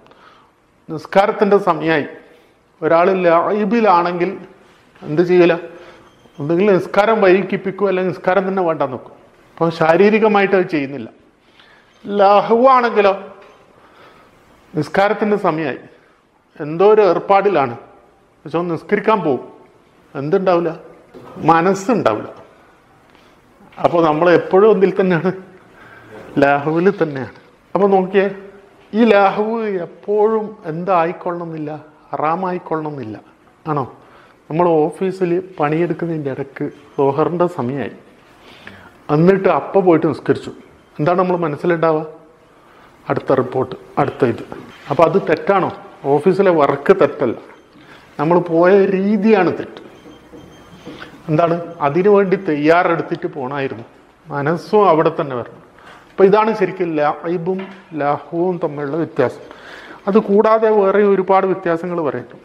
A: നിസ്കാരത്തിന്റെ സമയമായി. ഒരാൾ ലൈബിലാണെങ്കിൽ എന്ത് ചെയ്യില്ല ഒന്നുകിൽ നിസ്കാരം വൈകിപ്പിക്കും അല്ലെങ്കിൽ നിസ്കാരം തന്നെ വേണ്ട നോക്കും. അപ്പോൾ ശാരീരികമായിട്ട് അത് ചെയ്യുന്നില്ല. ലഹുവാണെങ്കിലോ? നിസ്കാരത്തിന്റെ സമയമായി. എന്തോ ഒരു ഏർപ്പാടിലാണ്. പക്ഷെ ഒന്ന് നിസ്കരിക്കാൻ പോകും എന്തുണ്ടാവില്ല? മനസ്സുണ്ടാവില്ല. അപ്പോൾ നമ്മൾ എപ്പോഴും ഒന്നിൽ തന്നെയാണ്. ലാഹുവിൽ തന്നെയാണ്. അപ്പോൾ നോക്കിയേ ഈ ലാഹുവ് എപ്പോഴും എന്തായിക്കൊള്ളണമെന്നില്ല? ഹറാമായിക്കൊള്ളണമെന്നില്ല. ആണോ? നമ്മൾ ഓഫീസിൽ പണിയെടുക്കുന്നതിന്റെ ഇടയ്ക്ക് സോഹറിന്റെ സമയമായി. എന്നിട്ട് അപ്പം പോയിട്ട് നിസ്കരിച്ചു. എന്താണ് നമ്മൾ മനസ്സിലുണ്ടാവുക? അടുത്ത റിപ്പോർട്ട് അടുത്ത ഇത്. അപ്പോൾ അത് തെറ്റാണോ? ഓഫീസിലെ വർക്ക് തെറ്റല്ല. നമ്മൾ പോയ രീതിയാണ് തെറ്റ്. എന്താണ്? അതിനു വേണ്ടി തയ്യാറെടുത്തിട്ട് പോണായിരുന്നു. മനസ്സും അവിടെ തന്നെ വരണം. അപ്പോൾ ഇതാണ് ശരിക്കും ലൈബും ലാഹുവും തമ്മിലുള്ള വ്യത്യാസം. അത് കൂടാതെ വേറെ ഒരുപാട് വ്യത്യാസങ്ങൾ പറയുന്നു.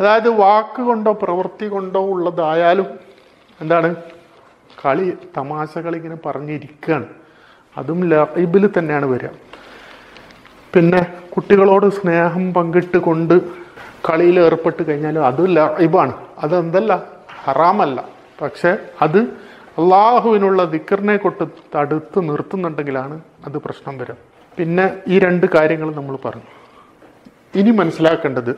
A: അതായത് വാക്ക് കൊണ്ടോ പ്രവൃത്തി കൊണ്ടോ ഉള്ളതായാലും എന്താണ്? കളി തമാശകൾ ഇങ്ങനെ പറഞ്ഞിരിക്കുകയാണ് അതും ലൈബിൽ തന്നെയാണ് വരിക. പിന്നെ കുട്ടികളോട് സ്നേഹം പങ്കിട്ട് കൊണ്ട് കളിയിൽ ഏർപ്പെട്ട് കഴിഞ്ഞാൽ അതും ലൈബാണ് അതെന്തല്ല ഹറാമല്ല. പക്ഷേ അത് അള്ളാഹുവിനുള്ള ദിക്കറിനെ കൊട്ട് തടുത്ത് നിർത്തുന്നുണ്ടെങ്കിലാണ് അത് പ്രശ്നം വരും പിന്നെ ഈ രണ്ട് കാര്യങ്ങൾ നമ്മൾ പറഞ്ഞു. ഇനി മനസ്സിലാക്കേണ്ടത്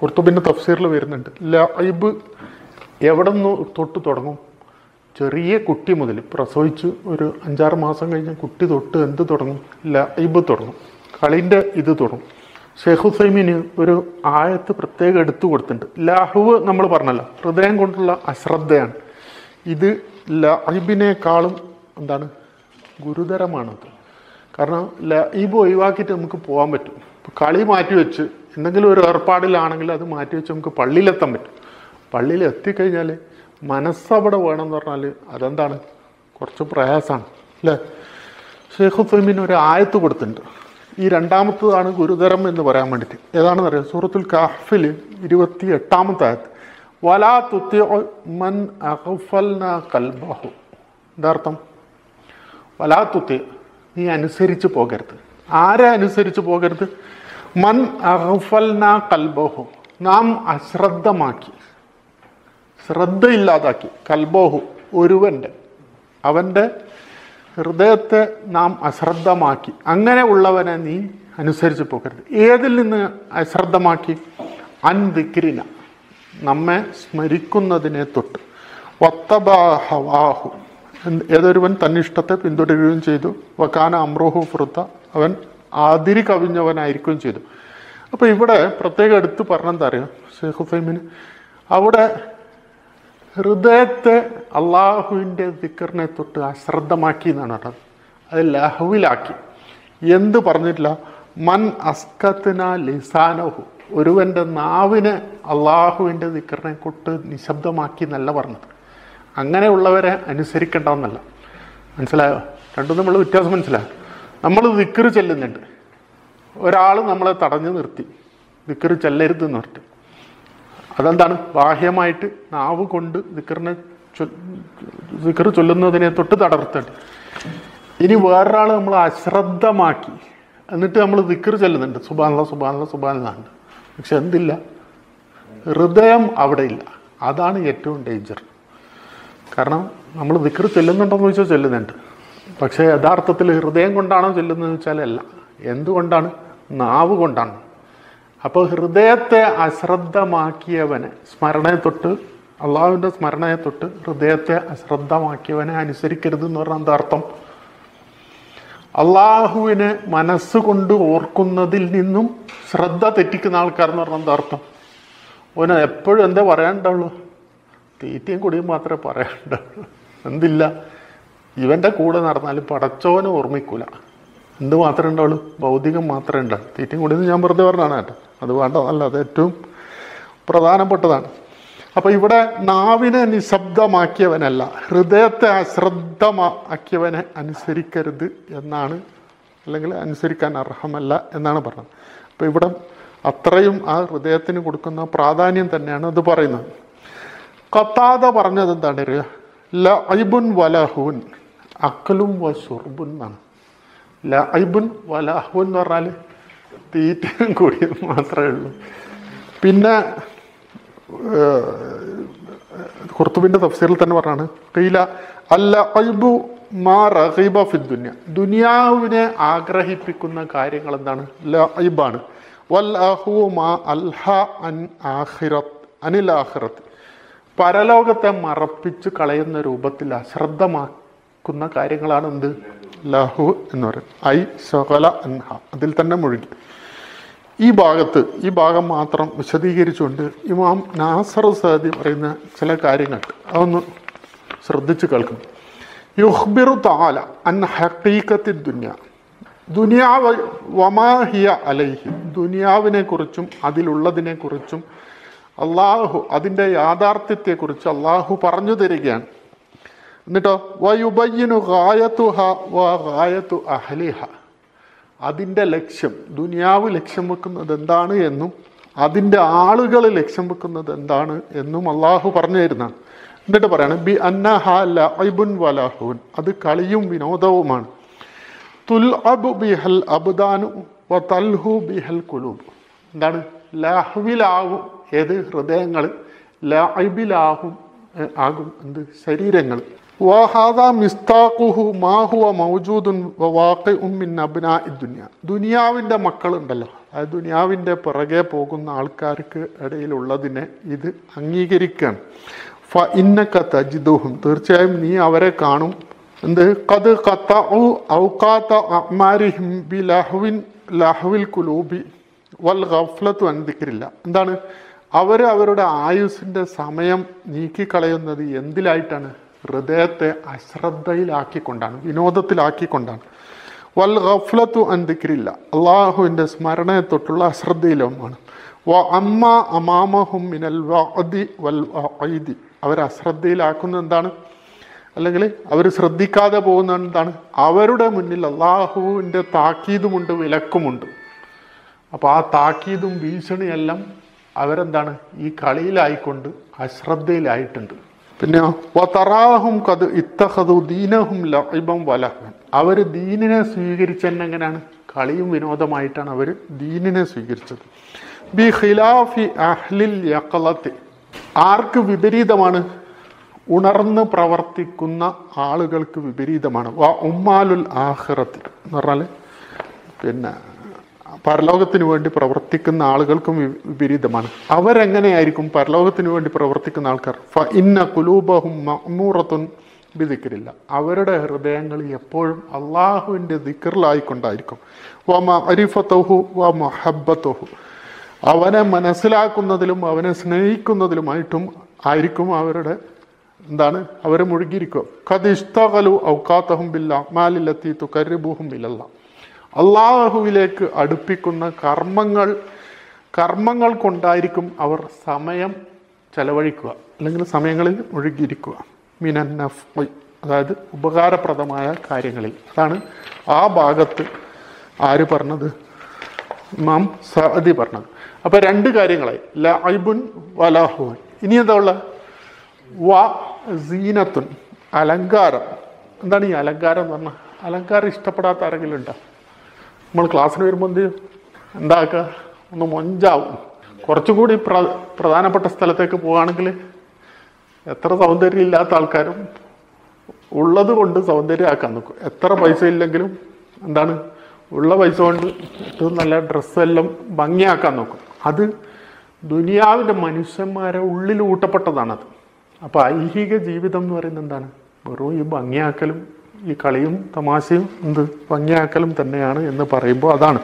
A: കുർത്തുബിന്റെ തഫ്സീറിൽ വരുന്നുണ്ട് ലൈബ് എവിടെ നിന്ന് തൊട്ട് തുടങ്ങും. ചെറിയ കുട്ടി മുതൽ പ്രസവിച്ച് ഒരു അഞ്ചാറ് മാസം കഴിഞ്ഞ കുട്ടി തൊട്ട് എന്ത് തുടങ്ങും? ലൈബ് തുടങ്ങും. കളിന്റെ ഇത് തുടങ്ങും. ഷെയ്ഖ് ഹുസൈമിന് ഒരു ആയത്ത് പ്രത്യേകം എടുത്തു കൊടുത്തിട്ടുണ്ട്. ലാഹുവ് നമ്മൾ പറഞ്ഞല്ലോ ഹൃദയം കൊണ്ടുള്ള അശ്രദ്ധയാണ്. ഇത് ലൈബിനേക്കാളും എന്താണ്? ഗുരുതരമാണത്. കാരണം ലൈബ് ഒഴിവാക്കിയിട്ട് നമുക്ക് പോകാൻ പറ്റും. കളി മാറ്റി വെച്ച് എന്തെങ്കിലും ഒരു ഏർപ്പാടിലാണെങ്കിൽ അത് മാറ്റി വെച്ച് നമുക്ക് പള്ളിയിലെത്താൻ പറ്റും. പള്ളിയിൽ എത്തിക്കഴിഞ്ഞാൽ മനസ്സവിടെ വേണമെന്ന് പറഞ്ഞാൽ അതെന്താണ്? കുറച്ച് പ്രയാസമാണ് അല്ലേ? ഷെയ്ഖ് ഹുസൈമിന് ഒരു ആയത്ത് കൊടുത്തിട്ടുണ്ട്. ഈ രണ്ടാമത്തതാണ് ഗുരുതരം എന്ന് പറയാൻ വേണ്ടിയിട്ട്. ഏതാണെന്ന് അറിയാം സൂറത്തുൽ കാഫിൽ ഇരുപത്തി എട്ടാമത്തെ ആയത്ത്. വലാ തുത്തി മൻ അഹഫൽന കൽബഹു. എന്താർത്ഥം വലാ തുത്തി നീ അനുസരിച്ച് പോകരുത്. ആരെ അനുസരിച്ച് പോകരുത്? മൻ അഹഫൽന കൽബഹു. നാം അശ്രദ്ധമാക്കി. ശ്രദ്ധയില്ലാതാക്കി കൽബോഹു ഒരുവന്റെ അവന്റെ ഹൃദയത്തെ നാം അശ്രദ്ധമാക്കി. അങ്ങനെ ഉള്ളവനെ നീ അനുസരിച്ച് പോകരുത് ഏതിൽ നിന്ന് അശ്രദ്ധമാക്കി? അൻവിക്രിന. നമ്മെ സ്മരിക്കുന്നതിനെ തൊട്ട്. ഒത്തബാഹവാഹു ഏതൊരുവൻ തന്നിഷ്ടത്തെ പിന്തുടരുകയും ചെയ്തു. വക്കാന അമ്രോഹു ഫുറുത്ത. അവൻ ആതിരി കവിഞ്ഞവനായിരിക്കുകയും ചെയ്തു. അപ്പോൾ ഇവിടെ പ്രത്യേകം എടുത്ത് പറഞ്ഞെന്താ അറിയാം? ഷെയ്ഖ് ഹുസൈമിന് അവിടെ ഹൃദയത്തെ അള്ളാഹുവിന്റെ ദിക്കറിനെ തൊട്ട് അശ്രദ്ധമാക്കി എന്നാണ് പറഞ്ഞത് അത് ലഹുവിലാക്കി. എന്ത് പറഞ്ഞിട്ടില്ല? മൻ അസ്കത്തിന ലിസാനഹു. ഒരുവന്റെ നാവിനെ അള്ളാഹുവിന്റെ ദിക്കറിനെ കൊട്ട് നിശബ്ദമാക്കി എന്നല്ല പറഞ്ഞത്. അങ്ങനെയുള്ളവരെ അനുസരിക്കേണ്ടെന്നല്ല മനസ്സിലായോ? രണ്ടും നമ്മൾ വ്യത്യാസം മനസ്സിലായോ? നമ്മൾ ദിക്കറ് ചെല്ലുന്നുണ്ട്. ഒരാൾ നമ്മളെ തടഞ്ഞു നിർത്തി. ദിക്കറ് ചെല്ലരുത് എന്ന് പറഞ്ഞു. അതെന്താണ്? ബാഹ്യമായിട്ട് നാവ് കൊണ്ട് ദിക്കറിനെ ദിക്കർ ചൊല്ലുന്നതിനെ തൊട്ട് തടർത്തണ്ട് ഇനി വേറൊരാൾ നമ്മൾ അശ്രദ്ധമാക്കി. എന്നിട്ട് നമ്മൾ ദിക്കർ ചെല്ലുന്നുണ്ട്. സുബാനുള്ള സുബാനുള്ള സുബാനുണ്ട് പക്ഷെ എന്തില്ല? ഹൃദയം അവിടെ ഇല്ല അതാണ് ഏറ്റവും ഡേഞ്ചർ കാരണം നമ്മൾ ദിക്കർ ചെല്ലുന്നുണ്ടോയെന്ന് ചോദിച്ചാൽ ചെല്ലുന്നുണ്ട്. പക്ഷേ യഥാർത്ഥത്തിൽ ഹൃദയം കൊണ്ടാണോ ചെല്ലുന്നതെന്ന് വെച്ചാൽ അല്ല എന്തുകൊണ്ടാണ്? നാവ് കൊണ്ടാണ്. അപ്പോൾ ഹൃദയത്തെ അശ്രദ്ധമാക്കിയവനെ സ്മരണയെ തൊട്ട് അള്ളാഹുവിന്റെ സ്മരണയെ തൊട്ട് ഹൃദയത്തെ അശ്രദ്ധമാക്കിയവനെ അനുസരിക്കരുത് എന്ന് പറഞ്ഞാൽ എന്താ അർത്ഥം? അള്ളാഹുവിനെ മനസ്സുകൊണ്ട് ഓർക്കുന്നതിൽ നിന്നും ശ്രദ്ധ തെറ്റിക്കുന്ന ആൾക്കാർ എന്ന് പറഞ്ഞാൽ എന്താ അർത്ഥം? ഓന് എപ്പോഴും എന്താ പറയാനുണ്ടാവുള്ളൂ? തീറ്റയും കുടിയും മാത്രമേ പറയാനുണ്ടാവുള്ളൂ. എന്തില്ല? ഇവന്റെ കൂടെ നടന്നാൽ പടച്ചോനെ ഓർമ്മിക്കൂല. എന്ത് മാത്രമേ ഉണ്ടാവുള്ളൂ? ഭൗതികം മാത്രമേ ഉണ്ടാവും തീറ്റയും കൂടിയെന്ന് ഞാൻ വെറുതെ പറഞ്ഞാണ് കേട്ടോ. അത് വേണ്ടതല്ല അത് ഏറ്റവും പ്രധാനപ്പെട്ടതാണ്. അപ്പോൾ ഇവിടെ നാവിനെ നിശബ്ദമാക്കിയവനല്ല ഹൃദയത്തെ അശ്രദ്ധമാക്കിയവനെ അനുസരിക്കരുത് എന്നാണ് അല്ലെങ്കിൽ അനുസരിക്കാൻ അർഹമല്ല എന്നാണ് പറഞ്ഞത്. അപ്പോൾ ഇവിടെ അത്രയും ആ ഹൃദയത്തിന് കൊടുക്കുന്ന പ്രാധാന്യം തന്നെയാണ് അത് പറയുന്നത്. കത്താത പറഞ്ഞത് എന്താണ്? അറിയുക ലൈബുൻ വലഹുൻ അക്കലും വസുർബുൻ എന്നാണ്. ലൈബുൻ വലഹുൻ എന്ന് പറഞ്ഞാൽ തീറ്റയും കൂടി മാത്രമേ ഉള്ളൂ. പിന്നെ കുർത്തുബിന്റെ തഫ്സീറിൽ തന്നെ പറഞ്ഞാണ് കീല അല്ല അയ്ബു മാ റഹീബ ഫി ദുനിയ. ദുനിയാവിനെ ആഗ്രഹിപ്പിക്കുന്ന കാര്യങ്ങൾ എന്താണ്? ലൈബാണ് വൽ അഹു മാ അൽഹ അൻ ആഖിറത്ത് അനിൽ ആഖിറത്ത് പരലോകത്തെ മറപ്പിച്ച് കളയുന്ന രൂപത്തിൽ അശ്രദ്ധമാക്കുന്ന കാര്യങ്ങളാണ് എന്ത്? ലഹു എന്ന് പറയും. ഐ സഹല അൻഹ. അതിൽ തന്നെ മുഴുകി. ഈ ഭാഗത്ത് ഈ ഭാഗം മാത്രം വിശദീകരിച്ചുകൊണ്ട് ഇമാം നാസർ സാദി പറയുന്ന ചില കാര്യങ്ങൾ അതൊന്ന് ശ്രദ്ധിച്ച് കേൾക്കണം. യുഹ്ബിറു താല അൻ ഹക്കീക്കത്തി ദുന്യ. ദുനിയാവ് വമാഹിയ അലൈഹി ദുനിയാവിനെ കുറിച്ചും അതിലുള്ളതിനെ കുറിച്ചും അള്ളാഹു അതിന്റെ യാഥാർത്ഥ്യത്തെക്കുറിച്ച് അള്ളാഹു പറഞ്ഞു തരികയാണ്. എന്നിട്ടോ വയുബയ്യനു ഗായത്തു വ വായത്തു അഹലിഹ. അതിന്റെ ലക്ഷ്യം ദുനിയാവ് ലക്ഷ്യം വെക്കുന്നത് എന്താണ് എന്നും അതിന്റെ ആളുകൾ ലക്ഷ്യം വെക്കുന്നത് എന്താണ് എന്നും അള്ളാഹു പറഞ്ഞു തരുന്നതാണ് എന്നിട്ട് പറയാണ് ബി അന്നഹ ലൈബുൻ വലാഹുൻ. അത് കളിയും വിനോദവുമാണ്. തുൽ അബു ബിഹൽ അബ്ദാനു വ തൽഹു ബിഹൽ കുലൂബ്. എന്താണ്? ലാഹുവിലാവും ഏത്? ഹൃദയങ്ങൾ. ലാഹിബിലാഹും ഏ, ആകും എന്ത്? ശരീരങ്ങൾ. മിസ്താഖുഹു മൗജൂദുൻ ദുനിയാവിന്റെ മക്കളുണ്ടല്ലോ. അത് ദുനിയാവിന്റെ പിറകെ പോകുന്ന ആൾക്കാർക്ക് ഇടയിലുള്ളതിനെ ഇത് അംഗീകരിക്കുകയാണ് ഫ ഇന്നക്ക തജിദുഹും. തീർച്ചയായും നീ അവരെ കാണും. എന്ത്? കത് കത്ത ഔക്കാത്ത അമാരിഹിം ബി ലഹുവിൻ ലഹുവിൽ കുലൂബി വൽ ഗഫ്ലത്തു അൻദിക്രില്ല എന്താണ്? അവർ അവരുടെ ആയുസിന്റെ സമയം നീക്കിക്കളയുന്നത് എന്തിലായിട്ടാണ്? ഹൃദയത്തെ അശ്രദ്ധയിലാക്കിക്കൊണ്ടാണ് വിനോദത്തിലാക്കിക്കൊണ്ടാണ്. വൽ ഗഫ്ലത്തു അൻദിക്രില്ല അള്ളാഹുവിന്റെ സ്മരണയെ തൊട്ടുള്ള അശ്രദ്ധയിലുമാണ് വ അമ്മ അമാമഹും മിനൽ വഅദി വൽ വഈദി അവർ അശ്രദ്ധയിലാക്കുന്ന എന്താണ്? അല്ലെങ്കിൽ അവർ ശ്രദ്ധിക്കാതെ പോകുന്ന എന്താണ്? അവരുടെ മുന്നിൽ അള്ളാഹുവിന്റെ താക്കീതുമുണ്ട് വിലക്കുമുണ്ട്. അപ്പോൾ ആ താക്കീതും ഭീഷണിയെല്ലാം അവരെന്താണ്? ഈ കളിയിലായിക്കൊണ്ട് അശ്രദ്ധയിലായിട്ടുണ്ട്. പിന്നെ വതറാഹും കത് ഇത്തഹതു ദീനഹും ലഹിബം വലഹൻ അവർ ദീനിനെ സ്വീകരിച്ചെന്നെ എങ്ങനെയാണ്? കളിയും വിനോദമായിട്ടാണ് അവർ ദീനിനെ സ്വീകരിച്ചത്. ബി ഖിലാഫി അഹ്ലിൽ യക്കളത്ത് ആർക്ക് വിപരീതമാണ്? ഉണർന്ന് പ്രവർത്തിക്കുന്ന ആളുകൾക്ക് വിപരീതമാണ്. വ ഉമ്മാലുൽ ആഹിറത്ത് എന്ന് പറഞ്ഞാൽ പിന്നെ പരലോകത്തിന് വേണ്ടി പ്രവർത്തിക്കുന്ന ആളുകൾക്കും വിപരീതമാണ്. അവരെങ്ങനെയായിരിക്കും പരലോകത്തിന് വേണ്ടി പ്രവർത്തിക്കുന്ന ആൾക്കാർ? ഫ ഇന്ന കുലൂബഹും മമ്മൂറത്തും വിധിക്കരില്ല അവരുടെ ഹൃദയങ്ങൾ എപ്പോഴും അള്ളാഹുവിന്റെ ദിക്കറിലായിക്കൊണ്ടായിരിക്കും വ അരിഫത്തോഹു വ മഹബത്തഹു അവനെ മനസ്സിലാക്കുന്നതിലും അവനെ സ്നേഹിക്കുന്നതിലുമായിട്ടും ആയിരിക്കും അവരുടെ എന്താണ്? അവർ മുഴുകിയിരിക്കുക. കത് ഇഷ്ടകലു ഔക്കാത്തഹും ബില്ല അമാലിലെത്തി തുകരിബുഹും ബില്ലല്ല. അള്ളാഹുവിലേക്ക് അടുപ്പിക്കുന്ന കർമ്മങ്ങൾ കർമ്മങ്ങൾ കൊണ്ടായിരിക്കും അവർ സമയം ചെലവഴിക്കുക. അല്ലെങ്കിൽ സമയങ്ങളിൽ മുഴുകിയിരിക്കുക മിനന്നഫ് അതായത് ഉപകാരപ്രദമായ കാര്യങ്ങളിൽ. അതാണ് ആ ഭാഗത്ത് ആര് പറഞ്ഞത്? ഇമാം സഅദി പറഞ്ഞത്. അപ്പൊ രണ്ട് കാര്യങ്ങളായി. ലൈബുൻ വലാഹുൻ. ഇനി എന്താ ഉള്ള വ സീനത്തുൻ അലങ്കാരം. എന്താണ് ഈ അലങ്കാരം എന്ന് പറഞ്ഞാൽ? അലങ്കാരം ഇഷ്ടപ്പെടാത്ത ആരെങ്കിലും ഉണ്ടോ? നമ്മൾ ക്ലാസ്സിന് വരുമ്പോൾ എന്ത് ചെയ്യും? എന്താക്കുക ഒന്ന് മൊഞ്ചാവും. കുറച്ചും കൂടി പ്ര പ്രധാനപ്പെട്ട സ്ഥലത്തേക്ക് പോവുകയാണെങ്കിൽ എത്ര സൗന്ദര്യം ഇല്ലാത്ത ആൾക്കാരും ഉള്ളത് കൊണ്ട് സൗന്ദര്യമാക്കാൻ നോക്കും. എത്ര പൈസ ഇല്ലെങ്കിലും എന്താണ്? ഉള്ള പൈസ കൊണ്ട് ഏറ്റവും നല്ല ഡ്രസ്സെല്ലാം ഭംഗിയാക്കാൻ നോക്കും. അത് ദുനിയാവിന്റെ മനുഷ്യന്മാരെ ഉള്ളിൽ ഊട്ടപ്പെട്ടതാണത്. അപ്പോൾ ഐഹിക ജീവിതം എന്ന് പറയുന്നത് എന്താണ്? വെറും ഈ ഭംഗിയാക്കലും ഈ കളിയും തമാശയും എന്ത് ഭംഗിയാക്കലും തന്നെയാണ് എന്ന് പറയുമ്പോൾ അതാണ്.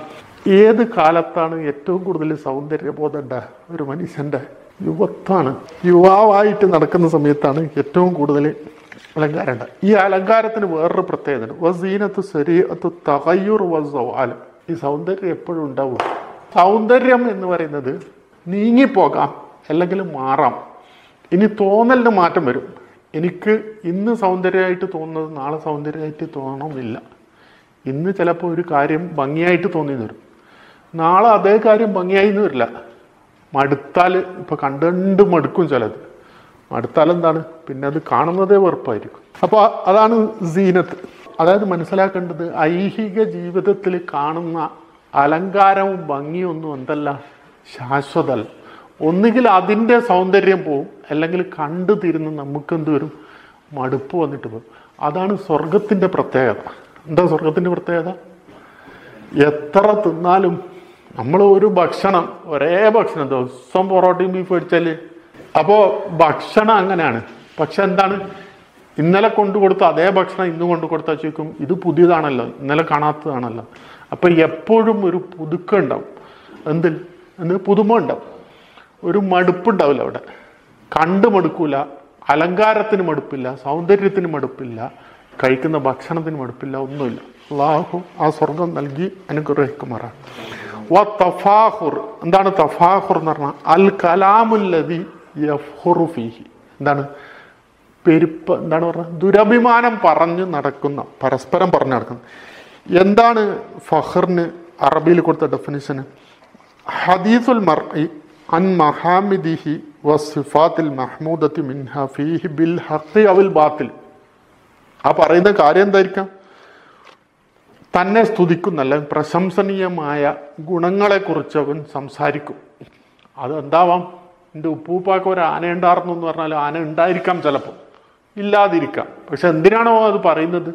A: ഏത് കാലത്താണ് ഏറ്റവും കൂടുതൽ സൗന്ദര്യബോധമുണ്ട ഒരു മനുഷ്യന്റെ യുവത്വമാണ് യുവാവായിട്ട് നടക്കുന്ന സമയത്താണ് ഏറ്റവും കൂടുതൽ അലങ്കാരമുണ്ട് ഈ അലങ്കാരത്തിന് വേറൊരു പ്രത്യേകത വസീനത്ത് ശരീരത്ത് തകയ്യൂർ വസവാലും ഈ സൗന്ദര്യം എപ്പോഴും ഉണ്ടാവും. സൗന്ദര്യം എന്ന് പറയുന്നത് നീങ്ങിപ്പോകാം അല്ലെങ്കിൽ മാറാം. ഇനി തോന്നലിന് മാറ്റം വരും. എനിക്ക് ഇന്ന് സൗന്ദര്യമായിട്ട് തോന്നുന്നത് നാളെ സൗന്ദര്യമായിട്ട് തോന്നണമെന്നില്ല ഇന്ന് ചിലപ്പോൾ ഒരു കാര്യം ഭംഗിയായിട്ട് തോന്നി വരും. നാളെ അതേ കാര്യം ഭംഗിയായി എന്ന് വരില്ല. മടുത്താൽ ഇപ്പം കണ്ടുകൊണ്ട് മടുക്കും ചിലത്. മടുത്താൽ എന്താണ്? പിന്നെ അത് കാണുന്നതേ വെറുപ്പായിരിക്കും. അപ്പോൾ അതാണ് സീനത്ത്. അതായത് മനസ്സിലാക്കേണ്ടത് ഐഹിക ജീവിതത്തിൽ കാണുന്ന അലങ്കാരവും ഭംഗിയൊന്നും എന്തല്ല? ശാശ്വതമല്ല ഒന്നുകിൽ അതിന്റെ സൗന്ദര്യം പോവും അല്ലെങ്കിൽ കണ്ടു തീരുന്ന നമുക്കെന്ത് വരും? മടുപ്പ് വന്നിട്ട് പോകും അതാണ് സ്വർഗത്തിന്റെ പ്രത്യേകത. എന്താ സ്വർഗത്തിന്റെ പ്രത്യേകത? എത്ര തിന്നാലും നമ്മൾ ഒരു ഭക്ഷണം ഒരേ ഭക്ഷണം ദിവസം പൊറോട്ടയും ബീഫ് അടിച്ചാൽ അപ്പോൾ ഭക്ഷണം അങ്ങനെയാണ്. പക്ഷെ എന്താണ്? ഇന്നലെ കൊണ്ടു കൊടുത്ത അതേ ഭക്ഷണം ഇന്ന് കൊണ്ടു കൊടുത്താൽ ചോദിക്കും ഇത് പുതിയതാണല്ലോ ഇന്നലെ കാണാത്തതാണല്ലോ. അപ്പോൾ എപ്പോഴും ഒരു പുതുക്കം ഉണ്ടാവും. എന്തിൽ എന്ത്? പുതുമ ഉണ്ടാവും. ഒരു മടുപ്പുണ്ടാവില്ല അവിടെ. കണ്ട് മടുക്കൂല അലങ്കാരത്തിന് മടുപ്പില്ല സൗന്ദര്യത്തിന് മടുപ്പില്ല കഴിക്കുന്ന ഭക്ഷണത്തിന് മടുപ്പില്ല ഒന്നുമില്ല. അള്ളാഹു ആ സ്വർഗം നൽകി അനുഗ്രഹിക്കുമാറാണ്. വ തഫാഹുർ എന്താണ് തഫാഹുർ എന്ന് പറഞ്ഞാൽ? അൽ കലാമുല്ലതി ഫീഹി. എന്താണ്? പെരുപ്പ് എന്താണ് പറഞ്ഞത് ദുരഭിമാനം പറഞ്ഞു നടക്കുന്ന പരസ്പരം പറഞ്ഞു നടക്കുന്ന. എന്താണ് ഫഹറിന് അറബിയിൽ കൊടുത്ത ഡെഫിനിഷന് ഹദീസുൽ മർഇ അൻ മഹാമിദിഹി വസിഫാത്തിൽ മഹ്മൂദത്തി മിൻഹ ഫീഹി ബിൽ ഹഖി അവിൽ ബാത്തിൽ. ആ പറയുന്ന കാര്യം എന്തായിരിക്കാം? തന്നെ സ്തുതിക്കുന്ന അല്ലെങ്കിൽ പ്രശംസനീയമായ ഗുണങ്ങളെക്കുറിച്ച് അവൻ സംസാരിക്കും. അത് എന്താവാം? എന്റെ ഉപ്പൂപ്പാക്ക് ഒരു ആന ഉണ്ടായിരുന്നു എന്ന് പറഞ്ഞാൽ ആന ഉണ്ടായിരിക്കാം ചിലപ്പോൾ. ഇല്ലാതിരിക്കാം. പക്ഷെ എന്തിനാണോ അത് പറയുന്നത്?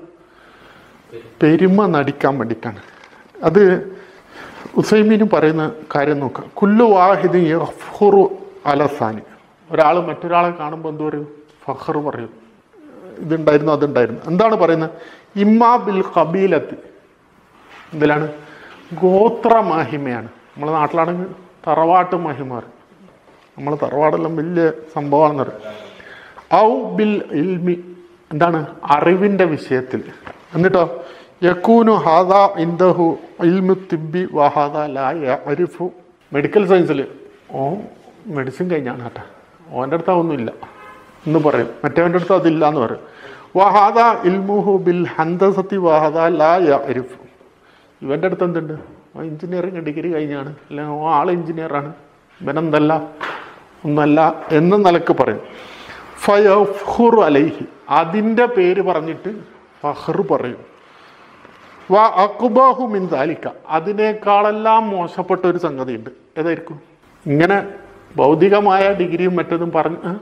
A: പെരുമ നടിക്കാൻ വേണ്ടിയിട്ടാണ്. അത് ഉസൈമീനും പറയുന്ന കാര്യം നോക്കാം. കുല്ലു വാഹിദ് യഹ്ഫുറു അലസാനി ഒരാൾ മറ്റൊരാളെ കാണുമ്പോൾ എന്തോ പറയും ഫഹർ പറയും. ഇതുണ്ടായിരുന്നു അതുണ്ടായിരുന്നു. എന്താണ് പറയുന്നത്? ഇമ്മാ ബിൽ കബീലത്ത് എന്തിലാണ്? ഗോത്ര മഹിമയാണ് നമ്മളെ നാട്ടിലാണെങ്കിൽ തറവാട്ട് മഹിമ നമ്മൾ തറവാടെല്ലാം വലിയ സംഭവമാണെന്ന് പറയും. ഔ ബിൽ ഇൽമി. എന്താണ്? അറിവിന്റെ വിഷയത്തിൽ. എന്നിട്ടോ? യക്കൂനു ഹാദ ഇന്ദഹു ഇൽമു തിബി വഹാദ ലായ അരിഫു മെഡിക്കൽ സയൻസിൽ ഓ മെഡിസിൻ കഴിഞ്ഞാണ് കേട്ടോ. ഓന്റെ അടുത്ത് ഒന്നുമില്ല എന്ന് പറയും. മറ്റവന്റെ അടുത്ത് അതില്ല എന്ന് പറയും. വഹാദ ഇൽമുഹു ബിൽ ഹന്തസത്തി വഹാദ ലായ അരിഫു ഇവന്റെ അടുത്ത് എന്തുണ്ട്? എഞ്ചിനീയറിംഗ് ഡിഗ്രി കഴിഞ്ഞാണ്. അല്ലെങ്കിൽ ഓ ആൾ എഞ്ചിനീയറാണ് ഇവനെന്തല്ല? ഒന്നല്ല എന്ന നിലയ്ക്ക് പറയും. ഫയഫുർ അലൈഹി. അതിന്റെ പേര് പറഞ്ഞിട്ട് ഫഹ്റു പറയും. വ അക്ബാഹു മിൻ ദാലിക്ക. അതിനേക്കാളെല്ലാം മോശപ്പെട്ട ഒരു സംഗതിയുണ്ട്. ഏതായിരിക്കും? ഇങ്ങനെ ഭൗതികമായ ഡിഗ്രിയും മറ്റതും പറഞ്ഞ്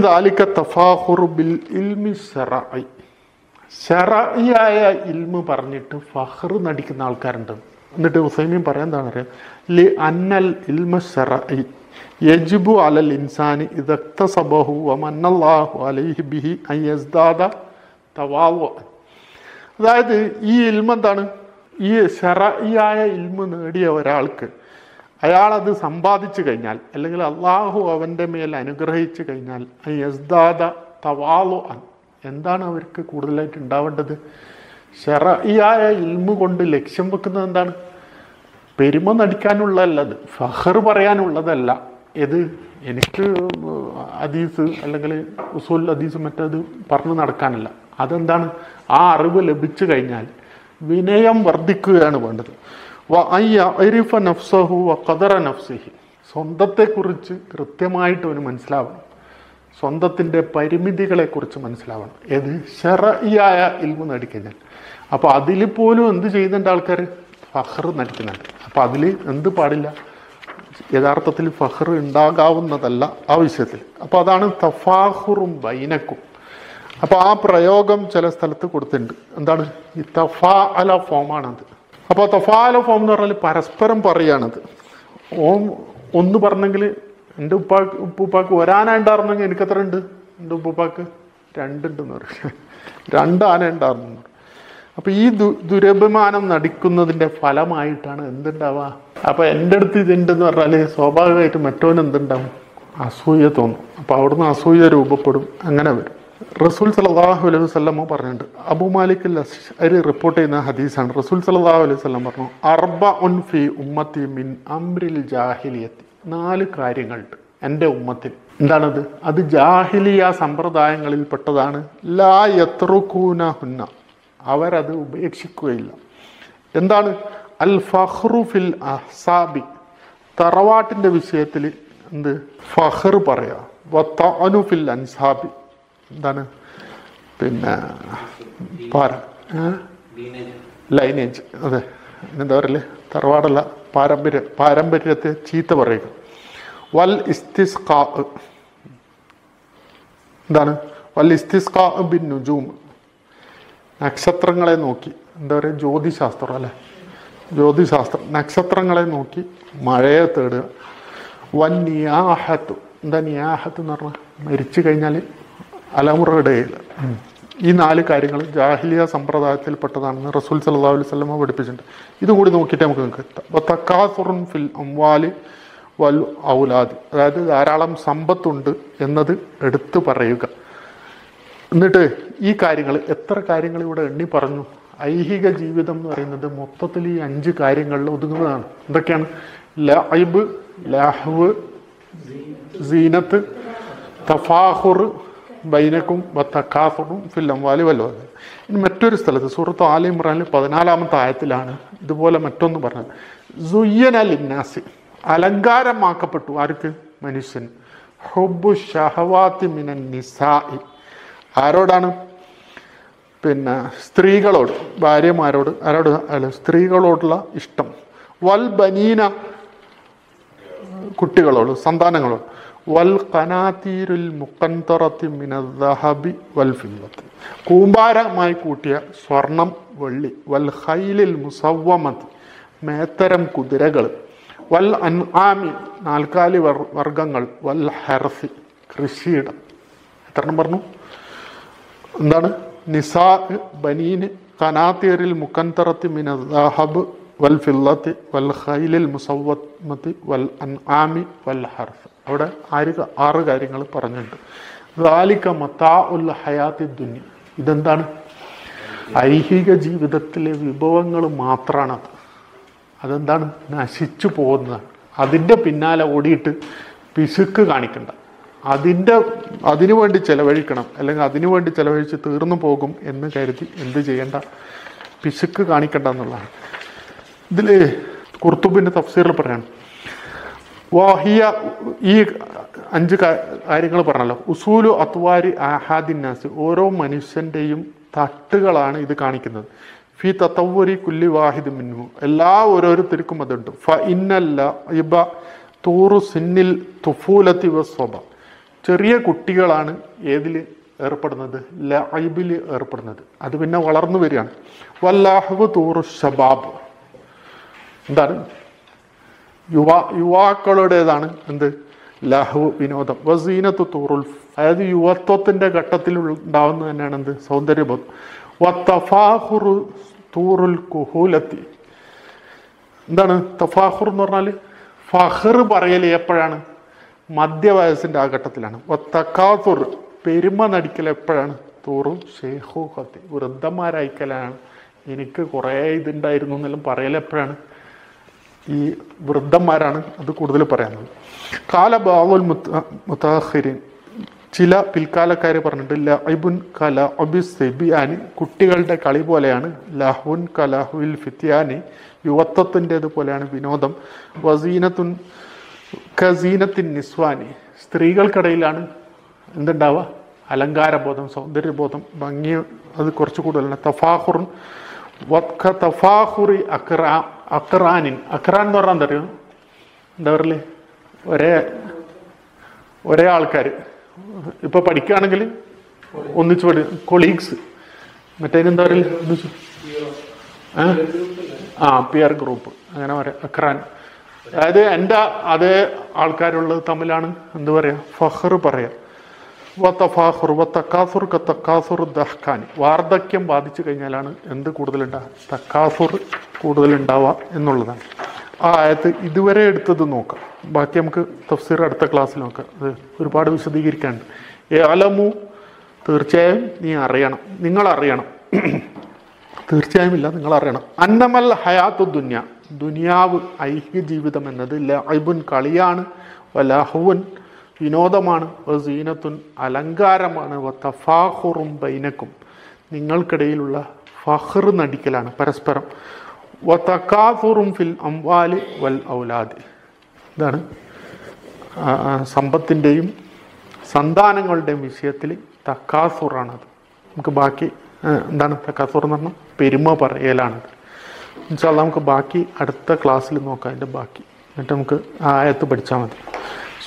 A: ദാലിക്ക തഫാഹുർ ബിൽ ഇൽമി ഷറായി ഷറായിയായ ഇൽമ് പറഞ്ഞിട്ട് ഫഹർ നടിക്കുന്ന ആൾക്കാരുണ്ട്. എന്നിട്ട് ഹുസൈമീൻ പറയാൻ എന്താണ് ലി അന്നൽ ഇൽമ ഷറായി യജിബു അലൽ ഇൻസാനി ഇദക്തസബഹു വമന്നല്ലാഹു അലൈഹി ബിഹി അൻ യസ്ദാദ തവാവു. അതായത് ഈ ഇൽമ എന്താണ്? ഈ ശറഇയായ ഇൽമ നേടിയ ഒരാൾക്ക് അയാളത് സമ്പാദിച്ചു കഴിഞ്ഞാൽ അല്ലെങ്കിൽ അള്ളാഹു അവന്റെ മേൽ അനുഗ്രഹിച്ചു കഴിഞ്ഞാൽ യസ്ദാദ തവാലു അൻ എന്താണ് അവർക്ക് കൂടുതലായിട്ട് ഉണ്ടാവേണ്ടത്? ഷെറയായ ഇൽമ കൊണ്ട് ലക്ഷ്യം വെക്കുന്നത് എന്താണ്? പെരുമ നടിക്കാനുള്ളതല്ലത് ഫഹർ പറയാനുള്ളതല്ല. ഇത് എനിക്ക് ഹദീസ് അല്ലെങ്കിൽ ഉസൂൽ ഹദീസ് മറ്റത് പറഞ്ഞു നടക്കാനല്ല. അതെന്താണ്? ആ അറിവ് ലഭിച്ചു കഴിഞ്ഞാൽ വിനയം വർദ്ധിക്കുകയാണ് വേണ്ടത്. അൻ നഫ്സഹു വ ഖദറ നഫ്സിഹി. സ്വന്തത്തെക്കുറിച്ച് കൃത്യമായിട്ട് അവന് മനസ്സിലാവണം. സ്വന്തത്തിന്റെ പരിമിതികളെക്കുറിച്ച് മനസ്സിലാവണം. ഏത്? ഷെറയായ ഇൽമു നടിക്കഴിഞ്ഞാൽ. അപ്പോൾ അതിൽ പോലും എന്ത് ചെയ്യുന്നുണ്ട് ആൾക്കാർ? ഫഹർ നടിക്കുന്നുണ്ട്. അപ്പോൾ അതിൽ എന്ത് പാടില്ല? യഥാർത്ഥത്തിൽ ഫഹർ ഉണ്ടാകാവുന്നതല്ല ആ വിഷയത്തിൽ. അപ്പോൾ അതാണ് തഫാഹുറും ബൈനക്കും. അപ്പോൾ ആ പ്രയോഗം ചില സ്ഥലത്ത് കൊടുത്തിട്ടുണ്ട്. എന്താണ്? ഈ തഫാ അല ഫോമാണത്. അപ്പോൾ തഫാ അല ഫോം എന്ന് പറഞ്ഞാൽ പരസ്പരം പറയുകയാണത് ഓം ഒന്ന് പറഞ്ഞെങ്കിൽ എന്റെ ഉപ്പാക്ക് ഉപ്പുപ്പാക്ക് ഒരാന എനിക്ക് എത്ര ഉണ്ട്? എന്റെ ഉപ്പുപ്പാക്ക് രണ്ടുണ്ടെന്ന് പറയും. രണ്ട് ആന ഉണ്ടായിരുന്നു എന്ന് പറയും. അപ്പൊ ഈ ദു ദുരഭിമാനം നടിക്കുന്നതിന്റെ ഫലമായിട്ടാണ് എന്തുണ്ടാവുക അപ്പൊ എന്റെ അടുത്ത് ഇതുണ്ടെന്ന് പറഞ്ഞാൽ സ്വാഭാവികമായിട്ടും മറ്റവന് എന്തുണ്ടാവും? അസൂയ തോന്നും. അപ്പൊ അവിടുന്ന് അസൂയ രൂപപ്പെടും. അങ്ങനെ വരും. റസൂൽ സലാഹു അലൈഹി വസ്ലമ പറഞ്ഞിട്ടുണ്ട്. അബു മാലിക് അരി റിപ്പോർട്ട് ചെയ്യുന്ന ഹദീസാണ്. റസൂൽ സലാഹു അലൈഹി വസ്ലം പറഞ്ഞു അർബ ഉൻ ഫി ഉമ്മത്തി മിൻ അംരിൽ ജാഹിലിയത്തി. നാല് കാര്യങ്ങളുണ്ട് എന്റെ ഉമ്മത്തിൽ എന്താണത്? അത് ജാഹിലിയ സമ്പ്രദായങ്ങളിൽ പെട്ടതാണ്. ലാ യത്രുക്കൂന ഹുന്ന അവരത് ഉപേക്ഷിക്കുകയില്ല. എന്താണ്? അൽ ഫഹ്റു ഫിൽ അഹ്സാബി. തറവാട്ടിന്റെ വിഷയത്തിൽ എന്ത്? ഫഹർ പറയാ. വത്താനു ഫിൽ അൻസാബി. എന്താണ്? പിന്നെ പാര. ലൈനേജ്. അതെ. എന്താ പറയല്ലേ തറവാടല്ല പാരമ്പര്യ പാരമ്പര്യത്തെ ചീത്ത പറയുക. വൽ ഇസ്തിസ് എന്താണ്? വൽ ഇസ്തിസ് ബിൻ നുജൂം. നക്ഷത്രങ്ങളെ നോക്കി. എന്താ പറയുക ജ്യോതിശാസ്ത്രം അല്ലേ? ജ്യോതിശാസ്ത്രം. നക്ഷത്രങ്ങളെ നോക്കി മഴയെ തേടുക. വൻ നിയാഹത്ത്. എന്താ നിയാഹത്ത് എന്ന് പറഞ്ഞാൽ മരിച്ചു കഴിഞ്ഞാൽ അലമുറയിടയില്ല ഈ നാല് കാര്യങ്ങൾ ജാഹിലിയ സമ്പ്രദായത്തിൽപ്പെട്ടതാണെന്ന് റസൂൽ സല്ലാ അലൈഹി വസല്ലമ പഠിപ്പിച്ചിട്ടുണ്ട്. ഇതും കൂടി നോക്കിയിട്ട് നമുക്ക് തക്കാസുറുൻ ഫിൽ അംവാലി വൽ ഔലാദ്. അതായത് ധാരാളം സമ്പത്തുണ്ട് എന്നത് എടുത്തു പറയുക. എന്നിട്ട് ഈ കാര്യങ്ങൾ എത്ര കാര്യങ്ങൾ ഇവിടെ എണ്ണി പറഞ്ഞു? ഐഹിക ജീവിതം എന്ന് പറയുന്നത് മൊത്തത്തിൽ ഈ അഞ്ച് കാര്യങ്ങളിൽ ഒതുങ്ങുന്നതാണ്. എന്തൊക്കെയാണ്? ലൈബ് ലാഹ്വ് സീനത്ത് തഫാഹുർ ബൈനക്കും വത്തക്കാഫറും ഫില്ലം വാലി വല്ലോ ഇനി മറ്റൊരു സ്ഥലത്ത് സൂറത്ത് ആലി ഇമ്രാനിൽ പതിനാലാമത്തെ ആയത്തിലാണ് ഇതുപോലെ മറ്റൊന്ന് പറഞ്ഞത്. സുയ്യൻ അൽ ഇന്നാസി അലങ്കാരമാക്കപ്പെട്ടു. ആർക്ക്? മനുഷ്യൻ. ഹുബു ഷഹവാത്തി മിനൻ നിസായി ആരോടാണ്? പിന്നെ സ്ത്രീകളോട് ഭാര്യമാരോട്. ആരോട്? അല്ല സ്ത്രീകളോടുള്ള ഇഷ്ടം. വൽ ബനീന കുട്ടികളോട് സന്താനങ്ങളോട്. വൽ കനാത്തീരുൽ മുക്കന്തറത്തി മിനദഹബി വൽ കൂമ്പാരമായി കൂട്ടിയ സ്വർണം വെള്ളി വൽ ഹൈലിൽ മുസവമത് മേത്തരം കുതിരകൾ വൽ അൻആമി നാൽക്കാലി വർ വർഗങ്ങൾ വൽ ഹെർഫി കൃഷിയിടം. എത്ര പറഞ്ഞു? എന്താണ്? നിസാ ബനീന് കനാത്തീറിൽ മുക്കന്തറത്തി മിനദഹബ് വൽ ഫില്ലത്തി വൽ ഖൈലിൽ മുസവമത്തി വൽ അൻആമി വൽ ഹർഫ്. അവിടെ ആര് ആറ് കാര്യങ്ങൾ പറഞ്ഞിട്ടുണ്ട്. ദാലിക മത്താ ഉൽ ഹയാത്തി ദുന്യ. ഇതെന്താണ്? ഐഹിക ജീവിതത്തിലെ വിഭവങ്ങൾ മാത്രമാണത് അതെന്താണ്? നശിച്ചു പോകുന്നതാണ്. അതിന്റെ പിന്നാലെ ഓടിയിട്ട് പിശുക്ക് കാണിക്കണ്ട. അതിന്റെ അതിനു വേണ്ടി ചെലവഴിക്കണം. അല്ലെങ്കിൽ അതിനു വേണ്ടി ചെലവഴിച്ച് തീർന്നു പോകും എന്ന് കരുതി എന്ത് ചെയ്യേണ്ട? പിശുക്ക് കാണിക്കണ്ട എന്നുള്ളതാണ്. ഇതിൽ കുർത്തുബിന്റെ തഫ്സീറിൽ പറയാണ്. വാഹിയ ഈ അഞ്ച് കാര്യങ്ങൾ പറഞ്ഞല്ലോ. ഉസൂലു അത്വാരി ആഹാദിന്നാസ് ഓരോ മനുഷ്യന്റെയും തട്ടുകളാണ് ഇത് കാണിക്കുന്നത്. ഫി തത്തവരി കുല്ലി വാഹിദ് മിന്നു എല്ലാ ഓരോരുത്തർക്കും അതുണ്ട്. ഫ ഇന്നല്ല ഇബ തൂറു സിന്നിൽ തുഫൂലത്തി വസ്വബ ചെറിയ കുട്ടികളാണ് ഏതിൽ ഏർപ്പെടുന്നത്? ലൈബിൽ ഏർപ്പെടുന്നത്. അത് പിന്നെ വളർന്നു വരികയാണ്. വല്ലാഹു തൂറു ഷബാബ് എന്താണ്? യുവാ യുവാക്കളുടേതാണ് എന്ത്? ലഹു വിനോദം. വസീനത്ത് തൂറുൽ അതായത് യുവത്വത്തിന്റെ ഘട്ടത്തിൽ ഉണ്ടാവുന്നത് തന്നെയാണ് എന്ത്? സൗന്ദര്യബോധം. വത്തഫാഹുറു തൂറുൽ കുഹൂലത്തി. എന്താണ് തഫാഹുർ എന്ന് പറഞ്ഞാൽ ഫഹർ പറയൽ എപ്പോഴാണ്? മധ്യവയസ്സിന്റെ ആ ഘട്ടത്തിലാണ്. വത്തക്കാഫുർ പെരുമ നടിക്കൽ എപ്പോഴാണ്? തൂറും കത്തി വൃദ്ധന്മാരായിക്കലാണ്. എനിക്ക് കുറേ ഇതുണ്ടായിരുന്നു എന്നെല്ലാം പറയൽ എപ്പോഴാണ്? ഈ വൃദ്ധന്മാരാണ് അത് കൂടുതൽ പറയുന്നത് കാല ബാവുൽ മുത്താഹിരിൻ ചില പിൽക്കാലക്കാർ പറഞ്ഞിട്ട് ലഹബുൻ കല ഒബിസെബിയാനി കുട്ടികളുടെ കളി പോലെയാണ് ലഹുൻ കലഹുൽ ഫിത്യാനി. യുവത്വത്തിന്റെത് പോലെയാണ് വിനോദം. വസീനത്തുൻ ഖസീനത്തിൻ നിസ്വാനി. സ്ത്രീകൾക്കിടയിലാണ് എന്തുണ്ടാവുക? അലങ്കാരബോധം സൗന്ദര്യബോധം ഭംഗി അത് കുറച്ച് കൂടുതലാണ്. തഫാഹുറുൻ വത്ക തഫാഹുറി അക്രാ അക്രാനിൻ അക്രാൻ എന്ന് പറഞ്ഞാൽ എന്തറിയോ എന്താ പറയല്ലേ ഒരേ ഒരേ ആൾക്കാർ ഇപ്പൊ പഠിക്കുകയാണെങ്കിൽ ഒന്നിച്ച് പഠി കൊളീഗ്സ് മറ്റേ എന്താ പറയൽ? ഒന്നിച്ച്? ആ പിയർ ഗ്രൂപ്പ് അങ്ങനെ പറയാം. അക്രാൻ അതായത് എന്റെ അതേ ആൾക്കാരുള്ളത് തമ്മിലാണ് എന്താ പറയാ? ഫഹർ പറയാ. വത്തഫാഹുർ വത്തക്കാസുർ കത്തക്കാസുർ ദഹ്ഖാനി വാർദ്ധക്യം ബാധിച്ചു കഴിഞ്ഞാലാണ് എന്ത് കൂടുതലുണ്ടാവുക തക്കാസുർ കൂടുതലുണ്ടാവുക എന്നുള്ളതാണ്. ആ ആയത്ത് ഇതുവരെ എടുത്തത് നോക്കാം. ബാക്കി നമുക്ക് തഫ്സീർ അടുത്ത ക്ലാസ്സിൽ നോക്കാം. അത് ഒരുപാട് വിശദീകരിക്കാനുണ്ട്. ഏ അലമു തീർച്ചയായും നീ അറിയണം. നിങ്ങൾ അറിയണം തീർച്ചയായും ഇല്ല നിങ്ങൾ അറിയണം അന്നമൽ ഹയാത്തു ദുന്യ. ദുനിയാവ് ഐഹിക ജീവിതം എന്നത് ലൈബുൻ കളിയാണ്. വലഹുവൻ വിനോദമാണ്. വസീനത്തുൻ അലങ്കാരമാണ്. തഫാഹുറും ബൈനക്കും. നിങ്ങൾക്കിടയിലുള്ള ഫഹർ നടിക്കലാണ് പരസ്പരം. വ തക്കാസുറും ഫിൽ അംവാൽ വൽ ഔലാദ്. ഇതാണ് സമ്പത്തിന്റെയും സന്താനങ്ങളുടെയും വിഷയത്തിൽ തക്കാസുറാണത് നമുക്ക് ബാക്കി എന്താണ് തക്കാസുർ എന്ന് പറഞ്ഞാൽ? പെരുമ പറയലാണത്. എന്നുവെച്ചാൽ നമുക്ക് ബാക്കി അടുത്ത ക്ലാസ്സിൽ നോക്കാം. അതിന്റെ ബാക്കി. എന്നിട്ട് നമുക്ക് ആയത്ത് പഠിച്ചാൽ മതി.